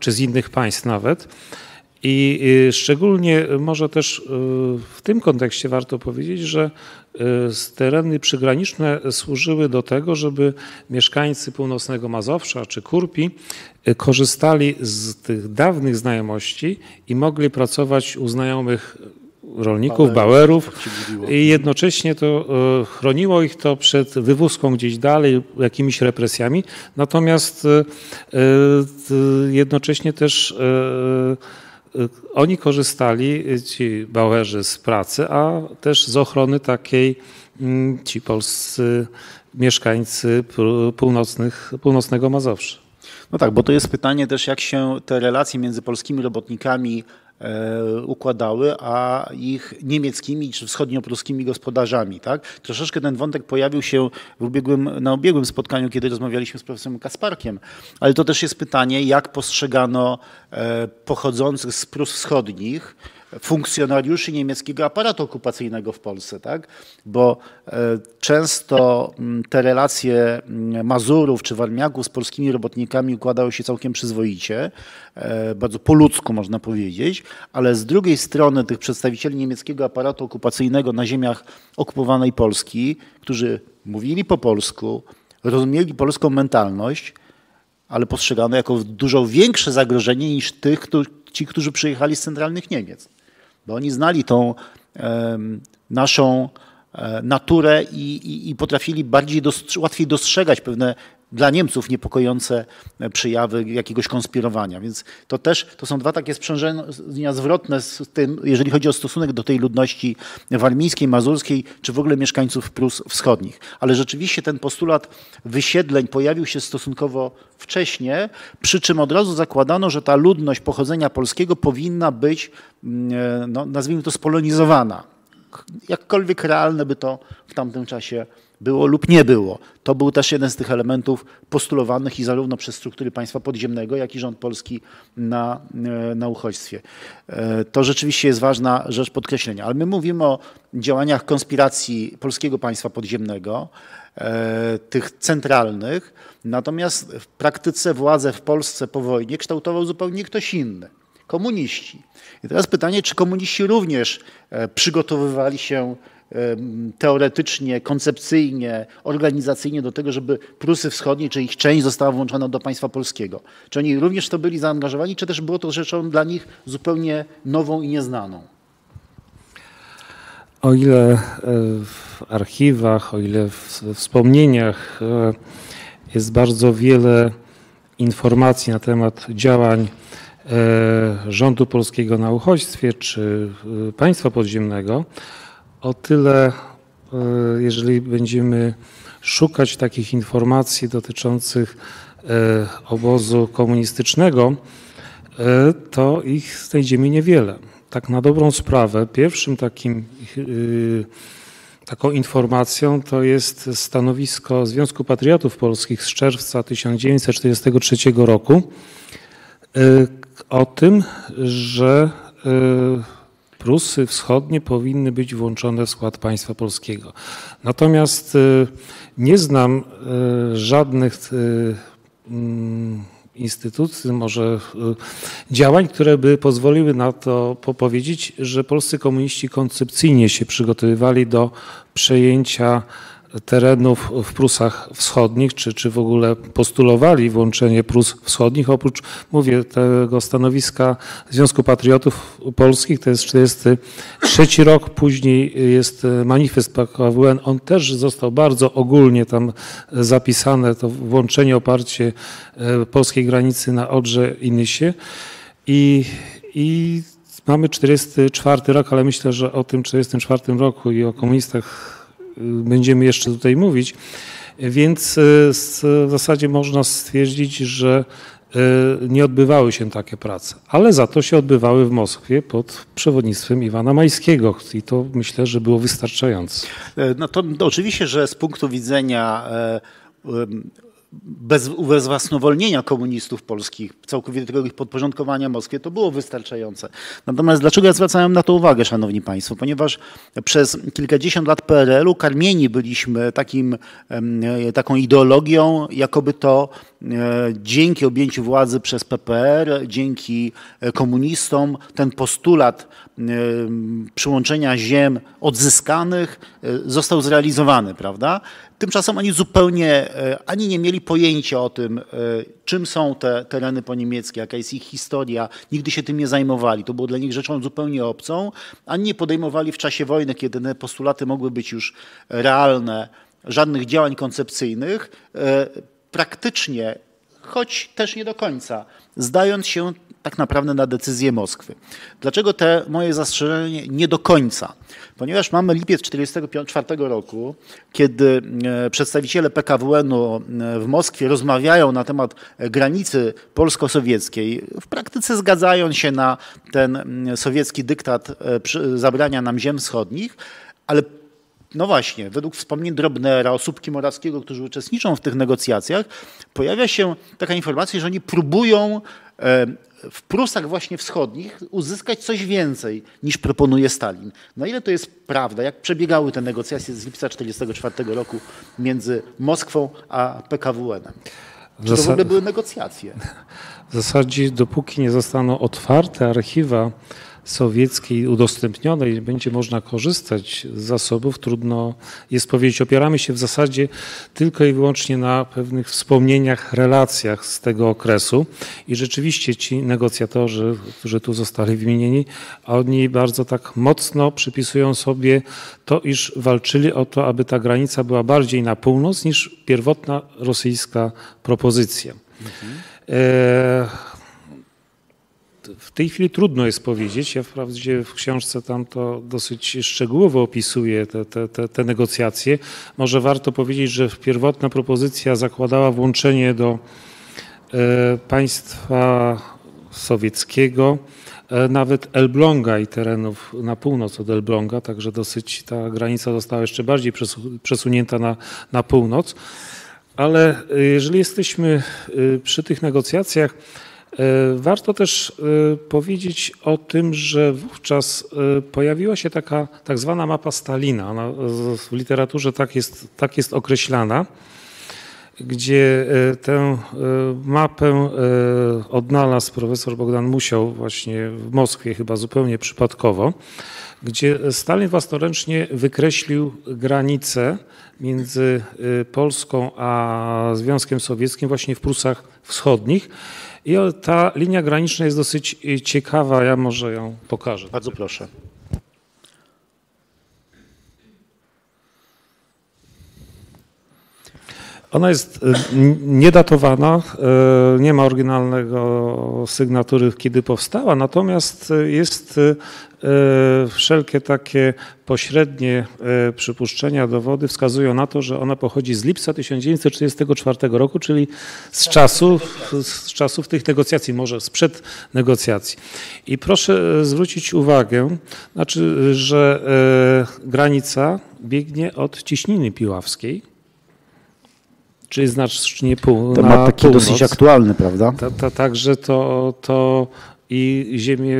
czy z innych państw nawet. I szczególnie może też w tym kontekście warto powiedzieć, że tereny przygraniczne służyły do tego, żeby mieszkańcy północnego Mazowsza czy Kurpi korzystali z tych dawnych znajomości i mogli pracować u znajomych rolników, bauerów i jednocześnie to e, chroniło ich to przed wywózką gdzieś dalej, jakimiś represjami, natomiast jednocześnie też oni korzystali, ci bauerzy z pracy, a też z ochrony takiej mm, ci polscy mieszkańcy północnych, północnego Mazowsza. No tak, bo to jest pytanie też, jak się te relacje między polskimi robotnikami układały, a ich niemieckimi czy wschodniopruskimi gospodarzami. Tak? Troszeczkę ten wątek pojawił się ubiegłym, na ubiegłym spotkaniu, kiedy rozmawialiśmy z profesorem Kasparkiem, ale to też jest pytanie, jak postrzegano pochodzących z Prus Wschodnich, funkcjonariuszy niemieckiego aparatu okupacyjnego w Polsce, tak? bo e, często mm, te relacje mm, Mazurów czy Warmiaków z polskimi robotnikami układały się całkiem przyzwoicie, e, bardzo po ludzku można powiedzieć, ale z drugiej strony tych przedstawicieli niemieckiego aparatu okupacyjnego na ziemiach okupowanej Polski, którzy mówili po polsku, rozumieli polską mentalność, ale postrzegano jako dużo większe zagrożenie niż tych, ci, którzy przyjechali z centralnych Niemiec bo oni znali tą naszą e, naturę i, i, i potrafili bardziej łatwiej dostrzegać pewne dla Niemców niepokojące przejawy jakiegoś konspirowania. Więc to też to są dwa takie sprzężenia zwrotne, z tym, jeżeli chodzi o stosunek do tej ludności warmińskiej, mazurskiej, czy w ogóle mieszkańców Prus Wschodnich. Ale rzeczywiście ten postulat wysiedleń pojawił się stosunkowo wcześnie, przy czym od razu zakładano, że ta ludność pochodzenia polskiego powinna być, mm, e, no, nazwijmy to, spolonizowana. Jakkolwiek realne by to w tamtym czasie było lub nie było. To był też jeden z tych elementów postulowanych i zarówno przez struktury państwa podziemnego, jak i rząd polski na, e, na uchodźstwie. E, to rzeczywiście jest ważna rzecz podkreślenia, ale my mówimy o działaniach konspiracji polskiego państwa podziemnego, e, tych centralnych, natomiast w praktyce władzę w Polsce po wojnie kształtował zupełnie ktoś inny komuniści. I teraz pytanie, czy komuniści również przygotowywali się teoretycznie, koncepcyjnie, organizacyjnie do tego, żeby Prusy Wschodnie, czy ich część została włączona do państwa polskiego. Czy oni również to byli zaangażowani, czy też było to rzeczą dla nich zupełnie nową i nieznaną? O ile e, w archiwach, o ile w wspomnieniach e, jest bardzo wiele informacji na temat działań e, rządu polskiego na uchodźstwie czy państwa podziemnego, o tyle, e, jeżeli będziemy szukać takich informacji dotyczących e, obozu komunistycznego, e, to ich znajdziemy niewiele. Tak na dobrą sprawę, pierwszym takim, taką informacją to jest stanowisko Związku Patriotów Polskich z czerwca 1943 roku o tym, że Prusy Wschodnie powinny być włączone w skład państwa polskiego. Natomiast y, nie znam y, żadnych y, mm, instytucji, może działań, które by pozwoliły na to powiedzieć, że polscy komuniści koncepcyjnie się przygotowywali do przejęcia terenów w Prusach Wschodnich, czy, czy w ogóle postulowali włączenie Prus Wschodnich. Oprócz, mówię, tego stanowiska Związku Patriotów Polskich, to jest 43 rok, później jest manifest PKWN, on też został bardzo ogólnie tam zapisane, to włączenie, oparcie e, polskiej granicy na Odrze i Nysie. I, i mamy 44 rok, ale myślę, że o tym 44 roku i o komunistach będziemy jeszcze tutaj mówić. Więc e, w zasadzie można stwierdzić, że e, nie odbywały się takie prace, ale za to się odbywały w Moskwie pod przewodnictwem Iwana Majskiego i to myślę, że było wystarczające. E, no to, to oczywiście, że z punktu widzenia bez ubezwłasnowolnienia komunistów polskich, całkowitego ich podporządkowania Moskwie, to było wystarczające. Natomiast dlaczego ja zwracałem na to uwagę, szanowni państwo? Ponieważ przez kilkadziesiąt lat PRL-u karmieni byliśmy takim, taką ideologią, jakoby to e, dzięki objęciu władzy przez PPR, dzięki e, komunistom, ten postulat przyłączenia ziem odzyskanych e, został zrealizowany, prawda? Tymczasem oni zupełnie e, ani nie mieli pojęcia o tym, e, czym są te tereny poniemieckie, jaka jest ich historia, nigdy się tym nie zajmowali. To było dla nich rzeczą zupełnie obcą, ani nie podejmowali w czasie wojny, kiedy te postulaty mogły być już realne, żadnych działań koncepcyjnych. Praktycznie, choć też nie do końca, zdając się tak naprawdę na decyzję Moskwy. Dlaczego te moje zastrzeżenie nie do końca? Ponieważ mamy lipiec 1944 roku, kiedy e, przedstawiciele PKWN-u e, w Moskwie rozmawiają na temat granicy polsko-sowieckiej, w praktyce zgadzają się na ten sowiecki dyktat e, zabrania nam ziem wschodnich, ale no właśnie, według wspomnień Drobnera, Osóbki Morawskiego, którzy uczestniczą w tych negocjacjach, pojawia się taka informacja, że oni próbują w Prusach właśnie wschodnich uzyskać coś więcej niż proponuje Stalin. Na ile to jest prawda? Jak przebiegały te negocjacje z lipca 1944 roku między Moskwą a PKWN-em? Czy to w ogóle były negocjacje? <laughs> W zasadzie dopóki nie zostaną otwarte archiwa sowieckiej udostępnionej będzie można korzystać z zasobów, trudno jest powiedzieć. Opieramy się w zasadzie tylko i wyłącznie na pewnych wspomnieniach, relacjach z tego okresu i rzeczywiście ci negocjatorzy, którzy tu zostali wymienieni, oni bardzo tak mocno przypisują sobie to, iż walczyli o to, aby ta granica była bardziej na północ niż pierwotna rosyjska propozycja. Mhm. E w tej chwili trudno jest powiedzieć. Ja wprawdzie w książce tam to dosyć szczegółowo opisuję te, te, te, te negocjacje. Może warto powiedzieć, że pierwotna propozycja zakładała włączenie do e, państwa sowieckiego e, nawet Elbląga i terenów na północ od Elbląga, także dosyć ta granica została jeszcze bardziej przesunięta na, na północ. Ale e, jeżeli jesteśmy przy tych negocjacjach, warto też e, powiedzieć o tym, że wówczas e, pojawiła się taka tak zwana mapa Stalina. Ona w literaturze tak jest, tak jest określana, gdzie tę mapę odnalazł profesor Bogdan Musiał właśnie w Moskwie chyba zupełnie przypadkowo, gdzie Stalin własnoręcznie wykreślił granice między Polską a Związkiem Sowieckim właśnie w Prusach Wschodnich i ta linia graniczna jest dosyć y, ciekawa, ja może ją pokażę. Bardzo proszę. Ona jest y, niedatowana, y, nie ma oryginalnego sygnatury, kiedy powstała, natomiast jest E, wszelkie takie pośrednie e, przypuszczenia, dowody wskazują na to, że ona pochodzi z lipca 1944 roku, czyli z czasów, z czasów tych negocjacji, może sprzed negocjacji. I proszę e, zwrócić uwagę, znaczy, że granica biegnie od Ciśniny Piławskiej, czyli znacznie pół, Temat taki północ. dosyć aktualny, prawda? Ta, ta, także to, to i ziemię,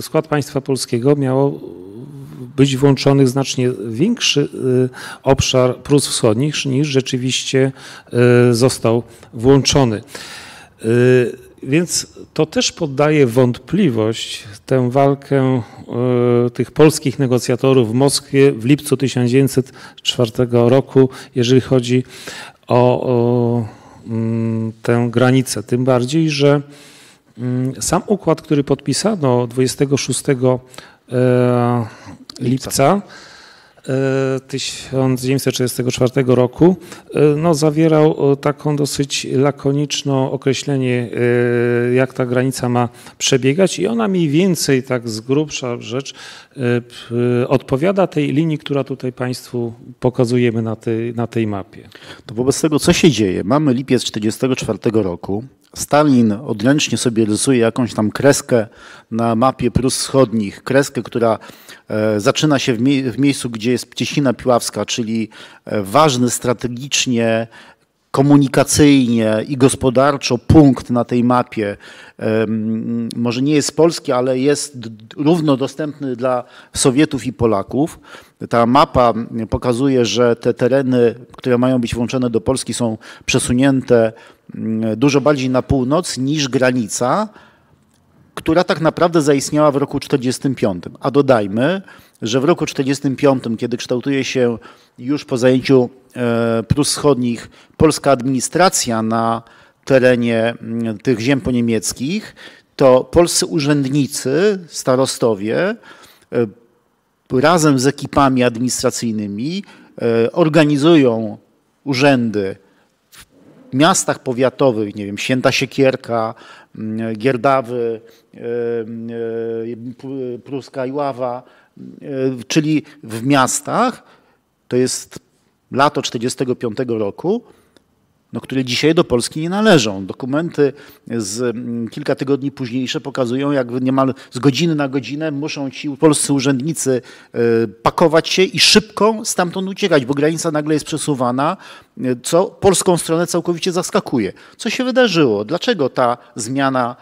skład państwa polskiego miało być włączony znacznie większy y, obszar Prus Wschodnich niż rzeczywiście y, został włączony. Y, więc to też poddaje wątpliwość tę walkę tych polskich negocjatorów w Moskwie w lipcu 1904 roku, jeżeli chodzi o, o mm, tę granicę. Tym bardziej, że Mm, sam układ, który podpisano 26 e, lipca 1934 e, roku e, no, zawierał taką dosyć lakoniczną określenie, jak ta granica ma przebiegać i ona mniej więcej, tak z grubsza rzecz, odpowiada tej linii, która tutaj Państwu pokazujemy na tej, na tej mapie. To wobec tego, co się dzieje? Mamy lipiec 1944 roku. Stalin odręcznie sobie rysuje jakąś tam kreskę na mapie Prus Wschodnich, kreskę, która e, zaczyna się w, mie w miejscu, gdzie jest Cieśnina Piławska, czyli e, ważny strategicznie, komunikacyjnie i gospodarczo punkt na tej mapie. Może nie jest polski, ale jest równo dostępny dla Sowietów i Polaków. Ta mapa pokazuje, że te tereny, które mają być włączone do Polski, są przesunięte dużo bardziej na północ niż granica, która tak naprawdę zaistniała w roku 1945. A dodajmy, że w roku 1945, kiedy kształtuje się już po zajęciu e, Prus Wschodnich polska administracja na terenie mm, tych ziem poniemieckich, to polscy urzędnicy, starostowie e, razem z ekipami administracyjnymi e, organizują urzędy w miastach powiatowych, nie wiem, Święta Siekierka, Gierdawy, Pruska i Ława, czyli w miastach, to jest lato 1945 roku, no, które dzisiaj do Polski nie należą. Dokumenty z mm, kilka tygodni późniejsze pokazują, jak niemal z godziny na godzinę muszą ci polscy urzędnicy e, pakować się i szybko stamtąd uciekać, bo granica nagle jest przesuwana, e, co polską stronę całkowicie zaskakuje. Co się wydarzyło? Dlaczego ta zmiana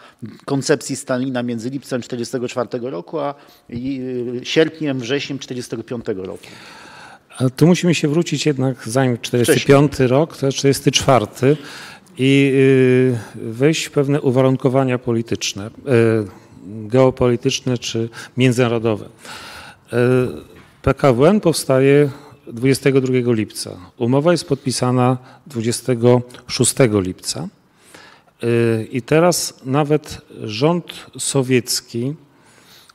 koncepcji Stalina między lipcem 1944 roku a e, sierpniem, wrześniem 1945 roku? Tu musimy się wrócić jednak zanim 45 Wcześniej. rok, to jest 44 i y, wejść w pewne uwarunkowania polityczne, y, geopolityczne czy międzynarodowe. Y, PKWN powstaje 22 lipca. Umowa jest podpisana 26 lipca. I teraz nawet rząd sowiecki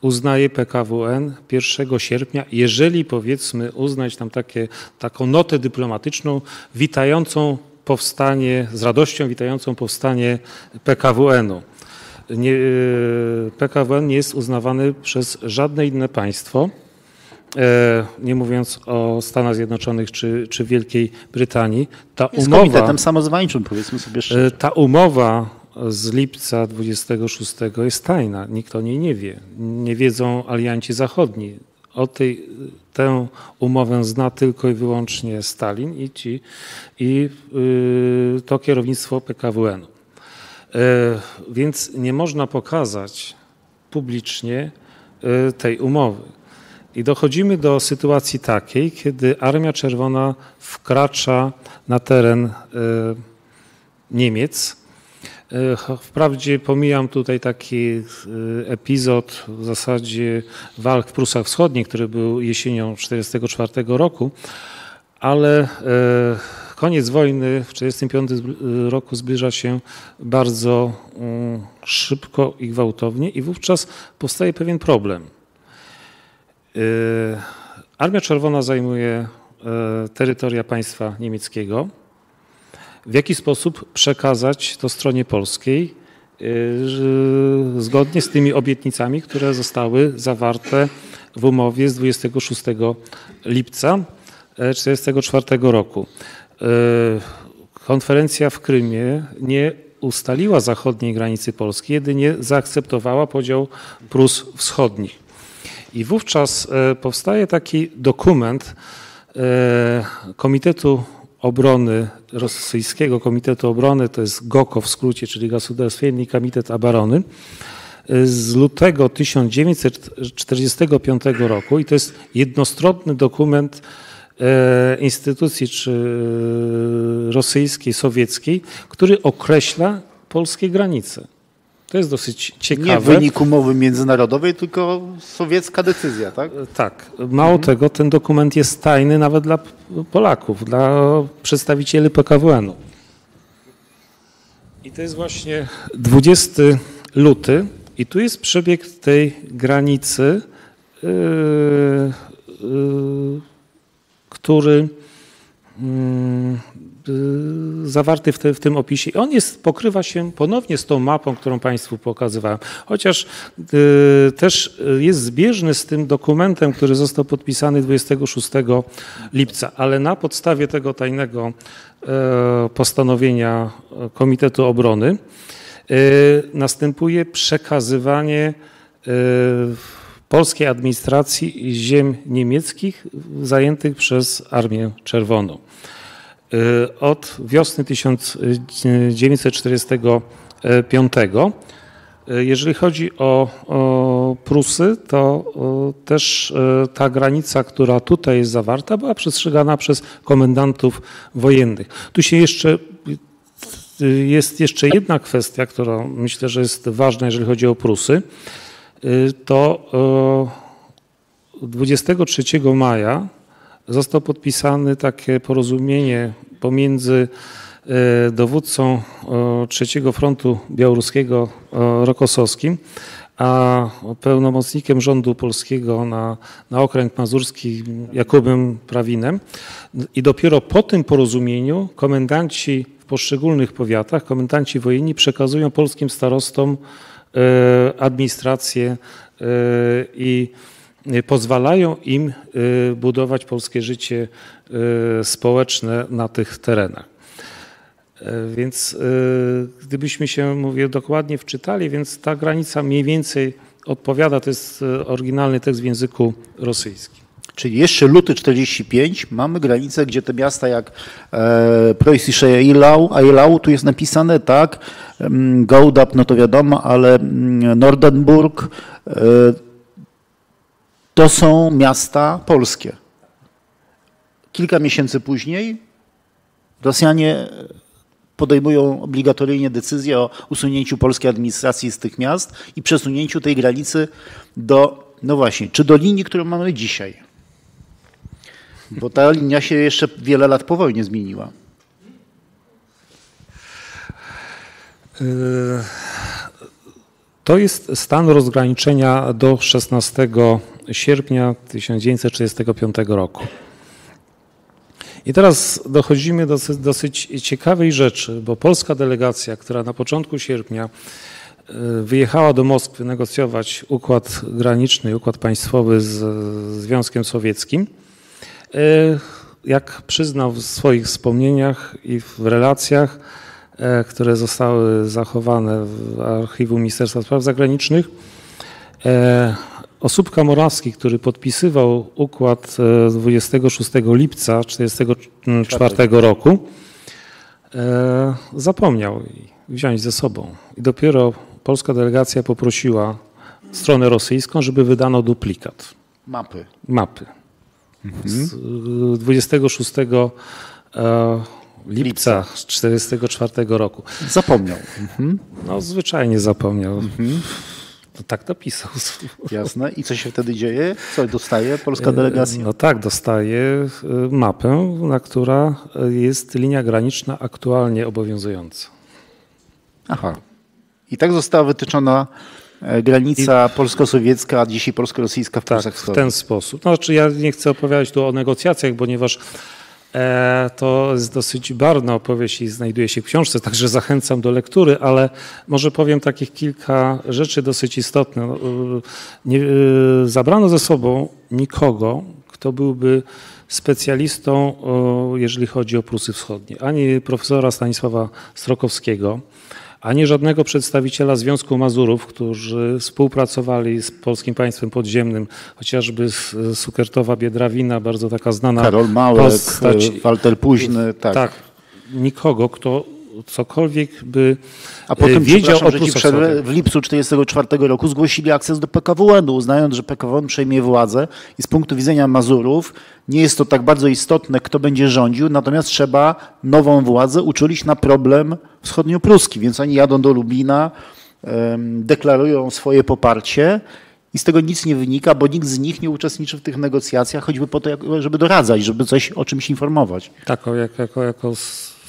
uznaje PKWN 1 sierpnia, jeżeli powiedzmy uznać tam takie, taką notę dyplomatyczną witającą powstanie, z radością witającą powstanie PKWN-u. Nie, e, PKWN nie jest uznawany przez żadne inne państwo, e, nie mówiąc o Stanach Zjednoczonych czy, czy Wielkiej Brytanii. Ta jest umowa, komitetem samozwańczym, powiedzmy sobie szczerze. E, ta umowa z lipca 26 jest tajna. Nikt o niej nie wie. Nie wiedzą alianci zachodni. O tej, tę umowę zna tylko i wyłącznie Stalin i, ci, i yy, to kierownictwo PKWN-u. Yy, więc nie można pokazać publicznie yy, tej umowy. I dochodzimy do sytuacji takiej, kiedy Armia Czerwona wkracza na teren yy, Niemiec, E, wprawdzie pomijam tutaj taki e, epizod w zasadzie walk w Prusach Wschodnich, który był jesienią 1944 roku, ale e, koniec wojny w 1945 roku zbliża się bardzo mm, szybko i gwałtownie i wówczas powstaje pewien problem. Armia Czerwona zajmuje terytoria państwa niemieckiego, w jaki sposób przekazać to stronie polskiej y, zgodnie z tymi obietnicami, które zostały zawarte w umowie z 26 lipca 1944 e, roku. E, konferencja w Krymie nie ustaliła zachodniej granicy Polski, jedynie zaakceptowała podział Prus Wschodnich. I wówczas e, powstaje taki dokument Komitetu Obrony Rosyjskiego Komitetu Obrony, to jest GOKO w skrócie, czyli Gasudarstwienny Komitet Obrony, z lutego 1945 roku i to jest jednostronny dokument e, instytucji czy rosyjskiej, sowieckiej, który określa polskie granice. To jest dosyć ciekawe. Nie wynik umowy międzynarodowej, tylko sowiecka decyzja, tak? Tak. Mało mhm. tego, ten dokument jest tajny nawet dla Polaków, dla przedstawicieli PKWN-u. I to jest właśnie 20 luty i tu jest przebieg tej granicy, yy, yy, który yy, zawarty w, te, w, tym opisie. On jest, pokrywa się ponownie z tą mapą, którą Państwu pokazywałem. Chociaż y, też jest zbieżny z tym dokumentem, który został podpisany 26 lipca, ale na podstawie tego tajnego e, postanowienia Komitetu Obrony e, następuje przekazywanie e, polskiej administracji ziem niemieckich zajętych przez Armię Czerwoną. Y, od wiosny 1945. Y, jeżeli chodzi o, o Prusy, to też y, ta granica, która tutaj jest zawarta, była przestrzegana przez komendantów wojennych. Tu się jeszcze jest jeszcze jedna kwestia, która myślę, że jest ważna, jeżeli chodzi o Prusy. To 23 maja zostało podpisane takie porozumienie pomiędzy e, dowódcą trzeciego frontu białoruskiego Rokosowskim, a pełnomocnikiem rządu polskiego na, na okręg mazurski Jakubem Prawinem. I dopiero po tym porozumieniu komendanci w poszczególnych powiatach komendanci wojenni przekazują polskim starostom administrację i pozwalają im budować polskie życie społeczne na tych terenach. Więc gdybyśmy się, mówię, dokładnie wczytali, więc ta granica mniej więcej odpowiada, to jest oryginalny tekst w języku rosyjskim. Czyli jeszcze luty 45 mamy granicę, gdzie te miasta jak e, Preußische Eilau, tu jest napisane tak, Goldap, no to wiadomo, ale Nordenburg e, to są miasta polskie. Kilka miesięcy później Rosjanie podejmują obligatoryjnie decyzję o usunięciu polskiej administracji z tych miast i przesunięciu tej granicy do, no właśnie, czy do linii, którą mamy dzisiaj. Bo ta linia się jeszcze wiele lat po wojnie zmieniła. To jest stan rozgraniczenia do 16 sierpnia 1945 roku. I teraz dochodzimy do dosyć ciekawej rzeczy, bo polska delegacja, która na początku sierpnia e, wyjechała do Moskwy negocjować układ graniczny, układ państwowy z Związkiem Sowieckim, e, jak przyznał w swoich wspomnieniach i w relacjach, e, które zostały zachowane w archiwum Ministerstwa Spraw Zagranicznych, Osóbka Morawski, który podpisywał układ 26 e, lipca 1944 roku, e, zapomniał wziąć ze sobą. I dopiero polska delegacja poprosiła stronę rosyjską, żeby wydano duplikat. Mapy. Mapy. Mhm. Z 26 e, lipca 1944 roku. Zapomniał. Mhm. No zwyczajnie zapomniał. To tak to pisał. <laughs> Jasne. I co się wtedy dzieje? Co dostaje polska e, delegacja? No tak, dostaje e, mapę, na która jest linia graniczna aktualnie obowiązująca. Aha. I tak została wytyczona e, granica I... polsko-sowiecka, a dzisiaj polsko-rosyjska w tak, w ten sposób. Znaczy ja nie chcę opowiadać tu o negocjacjach, ponieważ E, to jest dosyć barwna opowieść i znajduje się w książce, także zachęcam do lektury, ale może powiem takich kilka rzeczy dosyć istotnych. No, e, nie, e, zabrano ze sobą nikogo, kto byłby specjalistą, jeżeli chodzi o Prusy Wschodnie. Ani profesora Stanisława Strokowskiego, ani żadnego przedstawiciela Związku Mazurów, którzy współpracowali z Polskim Państwem Podziemnym, chociażby z Sukertowa Biedrawina, bardzo taka znana Karol Małek, postać. Walter Późny, tak. Tak, nikogo, kto cokolwiek by A potem, e, wiedział o że przerwę, w lipcu 1944 roku zgłosili akces do PKWN-u, uznając, że PKWN przejmie władzę i z punktu widzenia Mazurów nie jest to tak bardzo istotne, kto będzie rządził, natomiast trzeba nową władzę uczulić na problem wschodniopruski, więc oni jadą do Lublina, deklarują swoje poparcie i z tego nic nie wynika, bo nikt z nich nie uczestniczy w tych negocjacjach, choćby po to, żeby doradzać, żeby coś o czymś informować. Tak, jako, jako, jako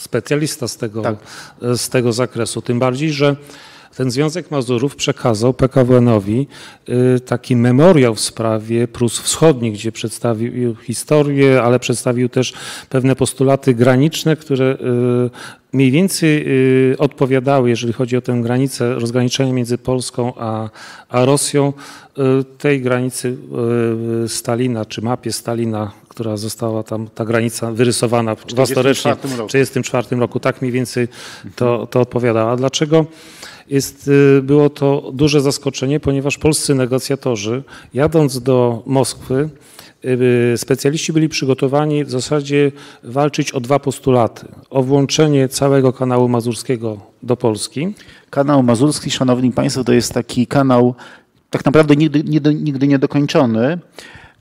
specjalista z tego, tak. z tego zakresu. Tym bardziej, że ten Związek Mazurów przekazał PKWN-owi y, taki memoriał w sprawie Prus Wschodnich, gdzie przedstawił historię, ale przedstawił też pewne postulaty graniczne, które y, mniej więcej y, odpowiadały, jeżeli chodzi o tę granicę, rozgraniczenie między Polską a, a Rosją, tej granicy Stalina, czy mapie Stalina, która została tam, ta granica wyrysowana własnorecznie w 1934 roku. Tak mniej więcej to, to odpowiadała. Dlaczego? jest, y, było to duże zaskoczenie, ponieważ polscy negocjatorzy, jadąc do Moskwy, y, specjaliści byli przygotowani w zasadzie walczyć o dwa postulaty. O włączenie całego kanału mazurskiego do Polski. Kanał mazurski, szanowni państwo, to jest taki kanał tak naprawdę nigdy, nigdy, nigdy niedokończony.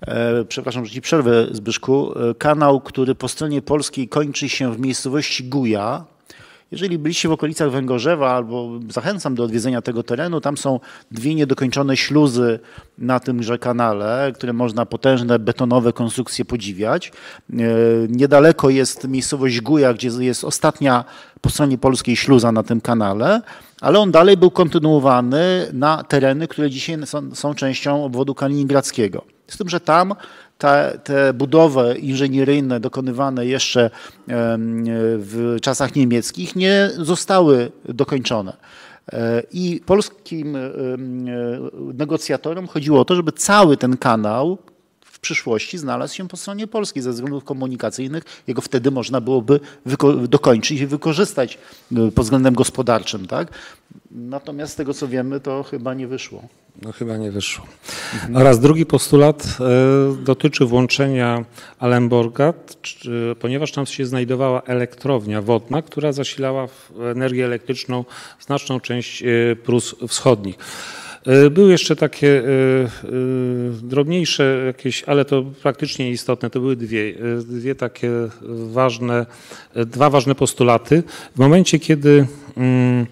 E, przepraszam, że ci przerwę, Zbyszku. E, kanał, który po stronie polskiej kończy się w miejscowości Guja, jeżeli byliście w okolicach Węgorzewa, albo zachęcam do odwiedzenia tego terenu, tam są dwie niedokończone śluzy na tymże kanale, które można potężne betonowe konstrukcje podziwiać. E, niedaleko jest miejscowość Guja, gdzie jest ostatnia po stronie polskiej śluza na tym kanale, ale on dalej był kontynuowany na tereny, które dzisiaj są, są częścią obwodu kaliningradzkiego. Z tym, że tam te, te budowy inżynieryjne dokonywane jeszcze w czasach niemieckich nie zostały dokończone. E, I polskim negocjatorom chodziło o to, żeby cały ten kanał przyszłości znalazł się po stronie polskiej ze względów komunikacyjnych. Jego wtedy można byłoby dokończyć i wykorzystać e, pod względem gospodarczym. Tak? Natomiast z tego co wiemy, to chyba nie wyszło. No chyba nie wyszło. Mhm. Oraz drugi postulat e, dotyczy włączenia Alemborga, ponieważ tam się znajdowała elektrownia wodna, która zasilała energię elektryczną znaczną część e, Prus Wschodnich. E, były jeszcze takie drobniejsze jakieś, ale to praktycznie istotne, to były dwie, dwie takie ważne, dwa ważne postulaty. W momencie, kiedy mm,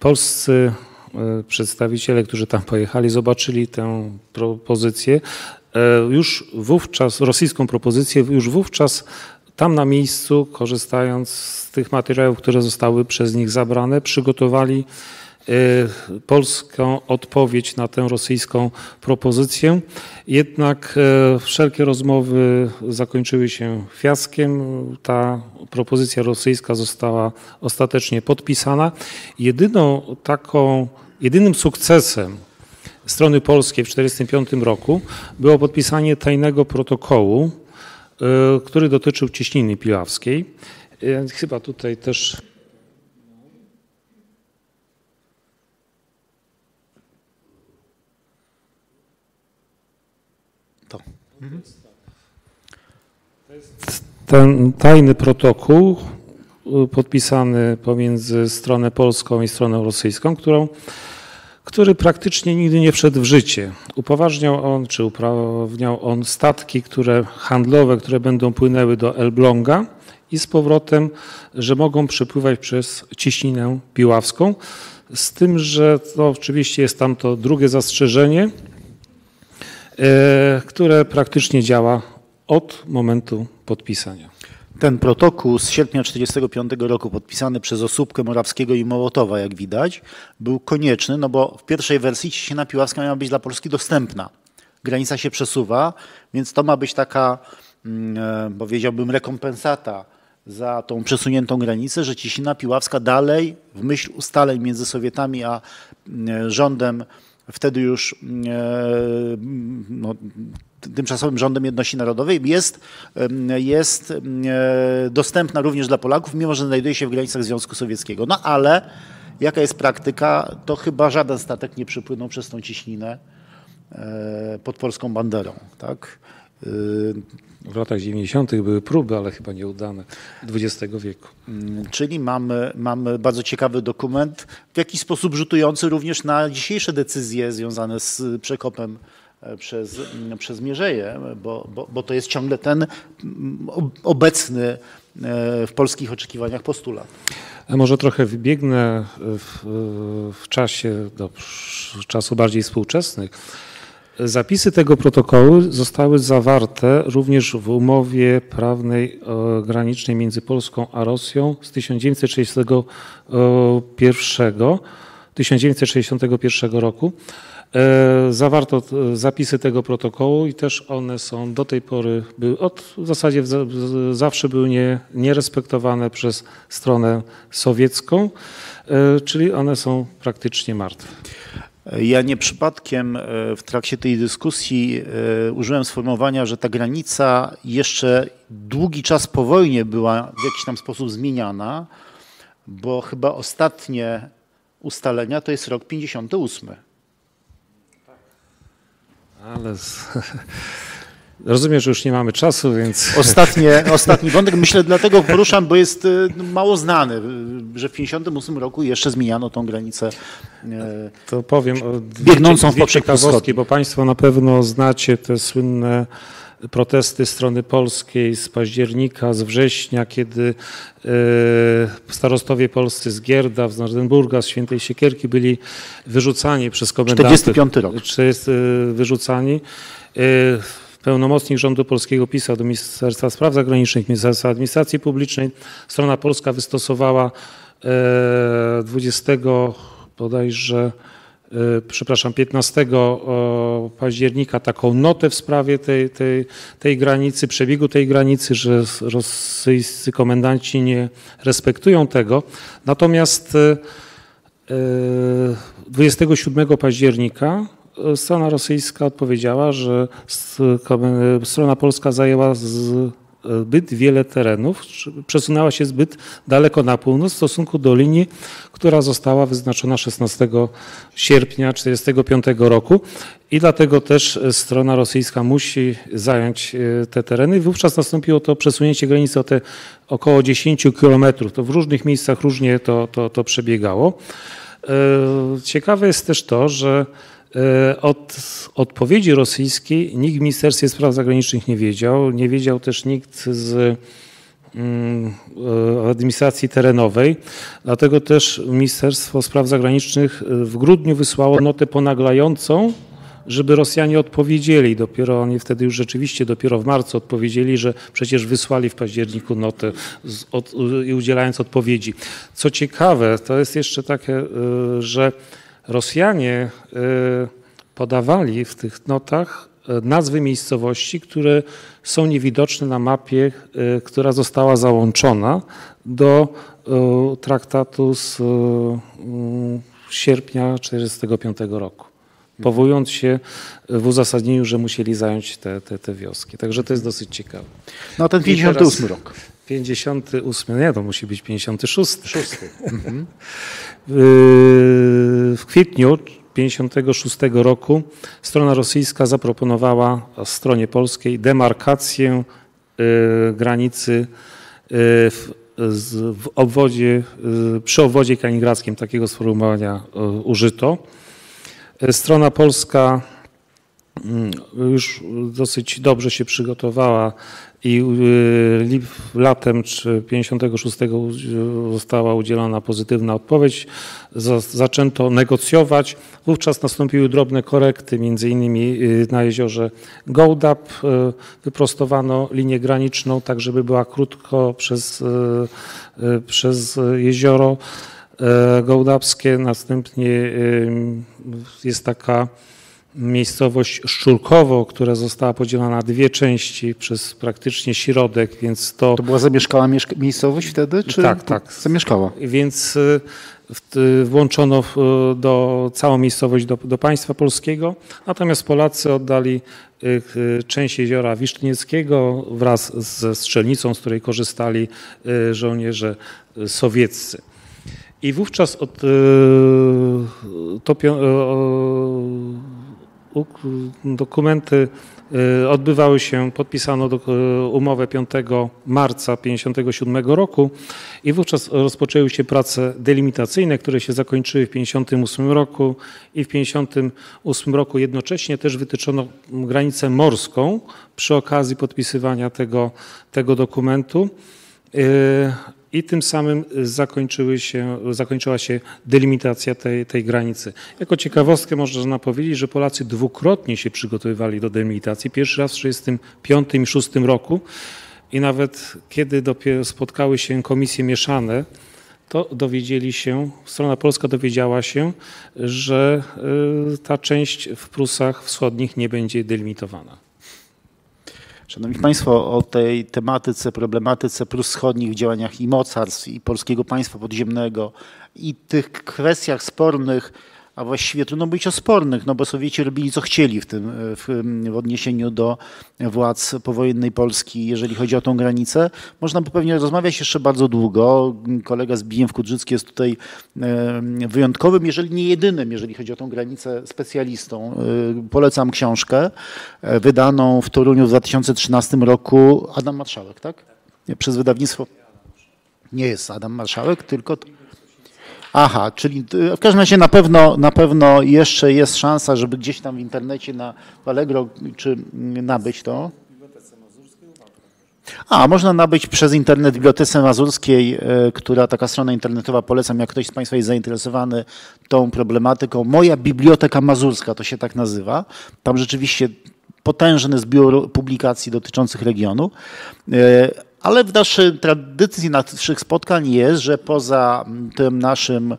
polscy E, przedstawiciele, którzy tam pojechali, zobaczyli tę propozycję, e, już wówczas, rosyjską propozycję, już wówczas tam na miejscu, korzystając z tych materiałów, które zostały przez nich zabrane, przygotowali e, polską odpowiedź na tę rosyjską propozycję. Jednak wszelkie rozmowy zakończyły się fiaskiem. Ta propozycja rosyjska została ostatecznie podpisana. Jedyną taką Jedynym sukcesem strony polskiej w 1945 roku było podpisanie tajnego protokołu, e, który dotyczył cieśniny piławskiej. Chyba tutaj też Ten tajny protokół e, podpisany pomiędzy stronę polską i stroną rosyjską, którą który praktycznie nigdy nie wszedł w życie. Upoważniał on, czy uprawniał on statki które, handlowe, które będą płynęły do Elbląga i z powrotem, że mogą przepływać przez ciśninę piławską. Z tym, że to oczywiście jest tam to drugie zastrzeżenie, które praktycznie działa od momentu podpisania. Ten protokół z sierpnia 1945 roku, podpisany przez Osóbkę Morawskiego i Mołotowa, jak widać, był konieczny, no bo w pierwszej wersji Ciśniena Piławska miała być dla Polski dostępna. Granica się przesuwa, więc to ma być taka, mm, e, powiedziałbym, rekompensata za tą przesuniętą granicę, że Ciśnina Piławska dalej, w myśl ustaleń między Sowietami a mm, rządem wtedy już e, no, tymczasowym rządem jedności narodowej jest, jest e, dostępna również dla Polaków, mimo że znajduje się w granicach Związku Sowieckiego. No ale jaka jest praktyka, to chyba żaden statek nie przypłynął przez tą ciśninę e, pod polską banderą. Tak? W latach 90. były próby, ale chyba nieudane XX wieku. Mm, czyli mamy, mamy bardzo ciekawy dokument, w jakiś sposób rzutujący również na dzisiejsze decyzje związane z przekopem E, przez, mm, przez Mierzeję, bo, bo, bo to jest ciągle ten mm, obecny e, w polskich oczekiwaniach postulat. A może trochę wybiegnę w, w czasie do czasu bardziej współczesnych. Zapisy tego protokołu zostały zawarte również w umowie prawnej granicznej między Polską a Rosją z 1961, 1961 roku. E, zawarto e, zapisy tego protokołu i też one są do tej pory, były od, w zasadzie zawsze były nie, nierespektowane przez stronę sowiecką, e, czyli one są praktycznie martwe. Ja nie przypadkiem w trakcie tej dyskusji użyłem sformułowania, że ta granica jeszcze długi czas po wojnie była w jakiś tam sposób zmieniana, bo chyba ostatnie ustalenia to jest rok 58. Ale z... <laughs> rozumiem, że już nie mamy czasu, więc... Ostatnie, <laughs> ostatni wątek, myślę dlatego poruszam, bo jest y, mało znany, że w 1958 roku jeszcze zmieniano tą granicę y, To powiem o biegnącą w poprzek bo Państwo na pewno znacie te słynne protesty strony polskiej z października, z września, kiedy starostowie polscy z Gierda, z Nordenburga, z Świętej Siekierki byli wyrzucani przez komendantów. 45 rok. Jest e, wyrzucani. E, pełnomocnik rządu polskiego pisał do Ministerstwa Spraw Zagranicznych, Ministerstwa Administracji Publicznej. Strona polska wystosowała 20 bodajże przepraszam, 15 października taką notę w sprawie tej, tej, tej granicy, przebiegu tej granicy, że rosyjscy komendanci nie respektują tego. Natomiast 27 października strona rosyjska odpowiedziała, że strona polska zajęła zbyt wiele terenów, przesunęła się zbyt daleko na północ w stosunku do linii, która została wyznaczona 16 sierpnia 1945 roku i dlatego też strona rosyjska musi zająć e, te tereny. Wówczas nastąpiło to przesunięcie granicy o te około 10 kilometrów. To w różnych miejscach różnie to, to, to przebiegało. E, ciekawe jest też to, że od odpowiedzi rosyjskiej nikt w Ministerstwie Spraw Zagranicznych nie wiedział. Nie wiedział też nikt z mm, e, administracji terenowej. Dlatego też Ministerstwo Spraw Zagranicznych w grudniu wysłało notę ponaglającą żeby Rosjanie odpowiedzieli. Dopiero oni wtedy już rzeczywiście dopiero w marcu odpowiedzieli, że przecież wysłali w październiku notę z, od, i udzielając odpowiedzi. Co ciekawe, to jest jeszcze takie, że Rosjanie y, podawali w tych notach y, nazwy miejscowości, które są niewidoczne na mapie, która została załączona do traktatu z sierpnia 1945 roku powołując się w uzasadnieniu, że musieli zająć te, te, te wioski. Także to jest dosyć ciekawe. No ten 58 rok. 58, nie, to musi być 56. 6. <laughs> Mhm. W kwietniu 56 roku strona rosyjska zaproponowała stronie polskiej demarkację y, granicy y, w, w obwodzie, y, przy obwodzie kaliningradzkim takiego sformułowania użyto. Strona polska mm, już dosyć dobrze się przygotowała i y, latem 56 została udzielona pozytywna odpowiedź. Zaczęto negocjować. Wówczas nastąpiły drobne korekty, między innymi y, na jeziorze Gołdap y, wyprostowano linię graniczną, tak żeby była krótko przez, przez jezioro. E, gołdapskie. Następnie jest taka miejscowość Szczurkowo, która została podzielona na dwie części przez praktycznie środek, więc to... To była zamieszkała miejscowość wtedy? Czy tak, tak. Zamieszkała. Więc e, włączono do, całą miejscowość do, do państwa polskiego, natomiast Polacy oddali e, część jeziora Wisznieckiego wraz ze strzelnicą, z której korzystali żołnierze sowieccy. I wówczas od, e, to, e, dokumenty e, odbywały się, podpisano umowę 5 marca 1957 roku i wówczas rozpoczęły się prace delimitacyjne, które się zakończyły w 1958 roku i w 1958 roku jednocześnie też wytyczono granicę morską przy okazji podpisywania tego, tego dokumentu i tym samym zakończyły się, zakończyła się delimitacja tej, tej granicy. Jako ciekawostkę można powiedzieć, że Polacy dwukrotnie się przygotowywali do delimitacji. Pierwszy raz w 1965 i 1966 roku i nawet kiedy dopiero spotkały się komisje mieszane, to dowiedzieli się, strona polska dowiedziała się, że y, ta część w Prusach Wschodnich nie będzie delimitowana. Szanowni Państwo, o tej tematyce, problematyce Prus Wschodnich w działaniach i mocarstw, i polskiego państwa podziemnego, i tych kwestiach spornych, a właściwie trudno być o spornych, no bo Sowieci robili co chcieli w tym w, w, odniesieniu do władz powojennej Polski, jeżeli chodzi o tą granicę. Można by pewnie rozmawiać jeszcze bardzo długo. Kolega Zbigniew Kudrzycki jest tutaj wyjątkowym, jeżeli nie jedynym, jeżeli chodzi o tą granicę, specjalistą. E, polecam książkę e, wydaną w Toruniu w 2013 roku. Adam Marszałek, tak? Przez wydawnictwo. Nie jest Adam Marszałek, tylko Aha, czyli y, w każdym razie na pewno, na pewno jeszcze jest szansa, żeby gdzieś tam w internecie na Allegro czy mm, nabyć to. A, można nabyć przez internet w Bibliotece Mazurskiej, y, która taka strona internetowa, polecam, jak ktoś z Państwa jest zainteresowany tą problematyką. Moja Biblioteka Mazurska to się tak nazywa. Tam rzeczywiście potężny zbiór publikacji dotyczących regionu. Ale w naszej tradycji naszych spotkań jest, że poza tym naszym,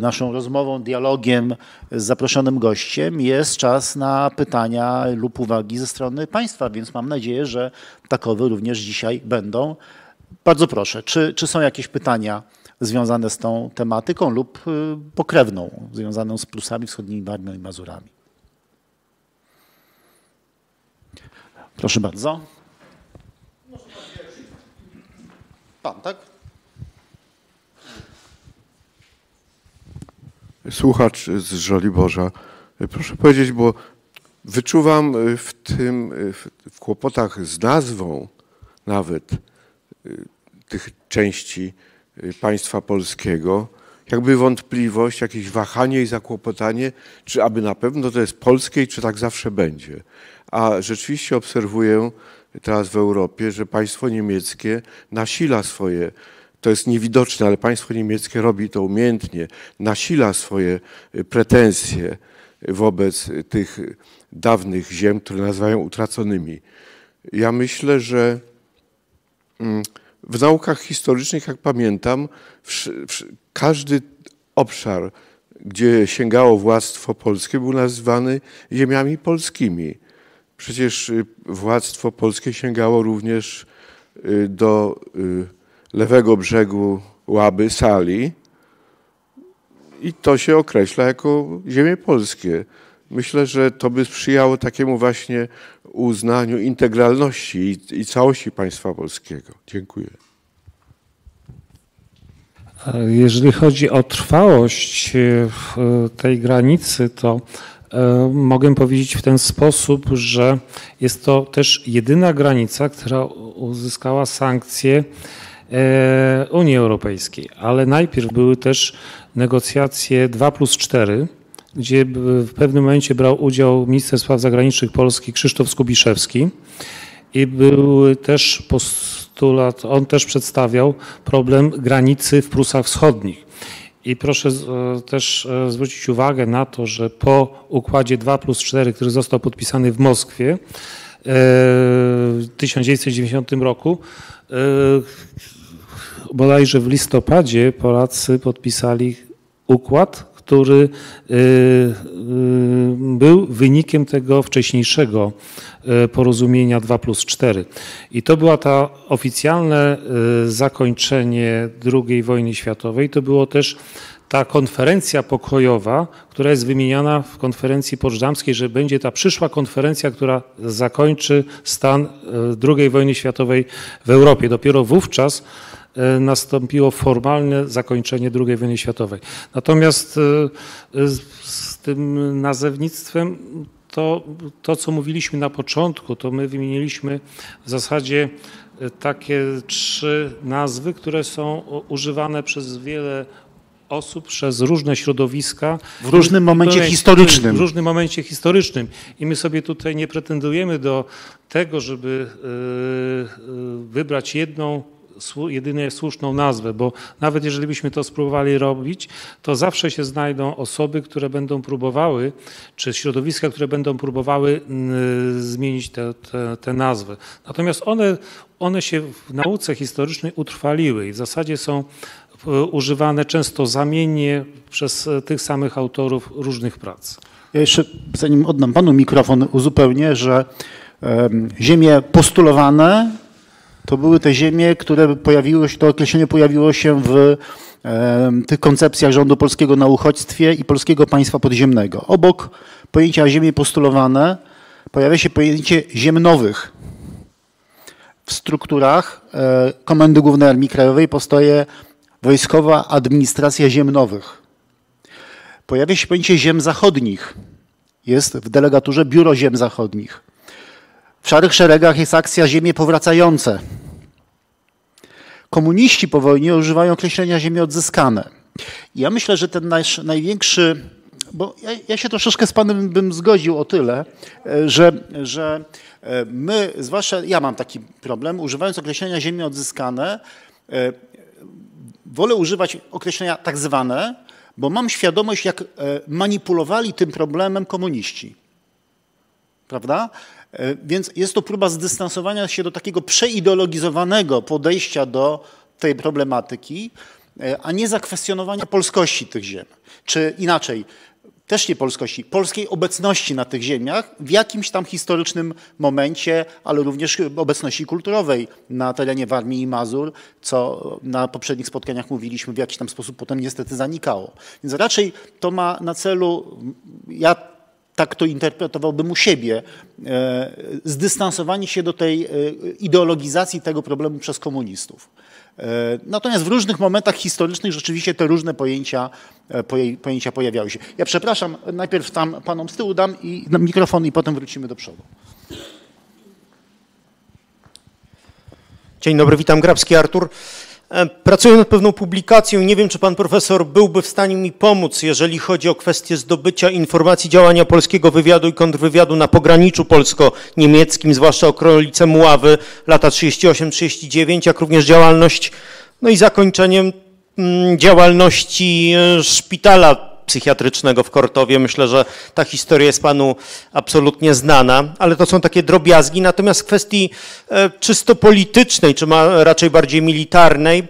naszą rozmową, dialogiem z zaproszonym gościem jest czas na pytania lub uwagi ze strony państwa, więc mam nadzieję, że takowe również dzisiaj będą. Bardzo proszę, czy, czy są jakieś pytania związane z tą tematyką lub pokrewną, związaną z plusami wschodnimi Warmią i Mazurami? Proszę bardzo. Pan, tak? Słuchacz z Żoliborza. Proszę powiedzieć, bo wyczuwam w tym, w kłopotach z nazwą nawet tych części państwa polskiego, jakby wątpliwość, jakieś wahanie i zakłopotanie, czy aby na pewno to jest polskie i czy tak zawsze będzie. A rzeczywiście obserwuję teraz w Europie, że państwo niemieckie nasila swoje, to jest niewidoczne, ale państwo niemieckie robi to umiejętnie, nasila swoje pretensje wobec tych dawnych ziem, które nazywają utraconymi. Ja myślę, że mm, w naukach historycznych, jak pamiętam, każdy obszar, gdzie sięgało władztwo polskie, był nazywany ziemiami polskimi. Przecież y, władztwo polskie sięgało również y, do y, lewego brzegu Łaby, Sali i to się określa jako ziemie polskie. Myślę, że to by sprzyjało takiemu właśnie uznaniu integralności i, całości państwa polskiego. Dziękuję. Jeżeli chodzi o trwałość tej granicy, to mogę powiedzieć w ten sposób, że jest to też jedyna granica, która uzyskała sankcje e, Unii Europejskiej, ale najpierw były też negocjacje 2 plus 4, gdzie w pewnym momencie brał udział minister spraw zagranicznych Polski Krzysztof Skubiszewski i był też postulat, on też przedstawiał problem granicy w Prusach Wschodnich. I proszę e, też e, zwrócić uwagę na to, że po układzie 2 plus 4, który został podpisany w Moskwie e, w 1990 roku, bodajże w listopadzie Polacy podpisali układ, który y, y, był wynikiem tego wcześniejszego y, porozumienia 2 plus 4. I to była ta oficjalne zakończenie II wojny światowej. To było też ta konferencja pokojowa, która jest wymieniana w konferencji poczdamskiej, że będzie ta przyszła konferencja, która zakończy stan II wojny światowej w Europie. Dopiero wówczas nastąpiło formalne zakończenie II wojny światowej. Natomiast e, z tym nazewnictwem to, to, co mówiliśmy na początku, to my wymieniliśmy w zasadzie e, takie trzy nazwy, które są używane przez wiele osób, przez różne środowiska. W różnym momencie historycznym. W różnym momencie historycznym. I my sobie tutaj nie pretendujemy do tego, żeby wybrać jedną jedynie słuszną nazwę, bo nawet jeżeli byśmy to spróbowali robić, to zawsze się znajdą osoby, które będą próbowały, czy środowiska, które będą próbowały zmienić te, te, nazwy. Natomiast one, one się w nauce historycznej utrwaliły i w zasadzie są e, używane często zamiennie przez e, tych samych autorów różnych prac. Ja jeszcze, zanim oddam panu mikrofon, uzupełnię, że ziemie postulowane to były te ziemie, które pojawiło się, to określenie pojawiło się w tych koncepcjach rządu polskiego na uchodźstwie i polskiego państwa podziemnego. Obok pojęcia ziemie postulowane pojawia się pojęcie ziem nowych. W strukturach e, Komendy Głównej Armii Krajowej powstaje Wojskowa Administracja Ziem Nowych. Pojawia się pojęcie ziem zachodnich. Jest w delegaturze Biuro Ziem Zachodnich. W szarych szeregach jest akcja Ziemie powracające. Komuniści po wojnie używają określenia ziemie odzyskane. Ja myślę, że ten nasz największy, bo ja, ja, się troszeczkę z Panem bym zgodził o tyle, e, że, że e, my, zwłaszcza ja mam taki problem, używając określenia ziemie odzyskane, e, wolę używać określenia tak zwane, bo mam świadomość, jak manipulowali tym problemem komuniści. Prawda? E, więc jest to próba zdystansowania się do takiego przeideologizowanego podejścia do tej problematyki, e, a nie zakwestionowania polskości tych ziem. Czy inaczej, też nie polskości, polskiej obecności na tych ziemiach w jakimś tam historycznym momencie, ale również obecności kulturowej na terenie Warmii i Mazur, co na poprzednich spotkaniach mówiliśmy, w jakiś tam sposób potem niestety zanikało. Więc raczej to ma na celu, ja tak to interpretowałbym u siebie, e, zdystansowanie się do tej e, ideologizacji tego problemu przez komunistów. E, natomiast w różnych momentach historycznych rzeczywiście te różne pojęcia, pojęcia pojawiały się. Ja przepraszam, najpierw tam panom z tyłu dam i mikrofon i potem wrócimy do przodu. Dzień dobry, witam. Grabski Artur. E, pracuję nad pewną publikacją nie wiem, czy pan profesor byłby w stanie mi pomóc, jeżeli chodzi o kwestię zdobycia informacji działania polskiego wywiadu i kontrwywiadu na pograniczu polsko-niemieckim, zwłaszcza okolice Muławy, lata 38-39, jak również działalność, no i zakończeniem mm, działalności e, szpitala psychiatrycznego w Kortowie. Myślę, że ta historia jest panu absolutnie znana, ale to są takie drobiazgi. Natomiast w kwestii e, czysto politycznej, czy ma raczej bardziej militarnej,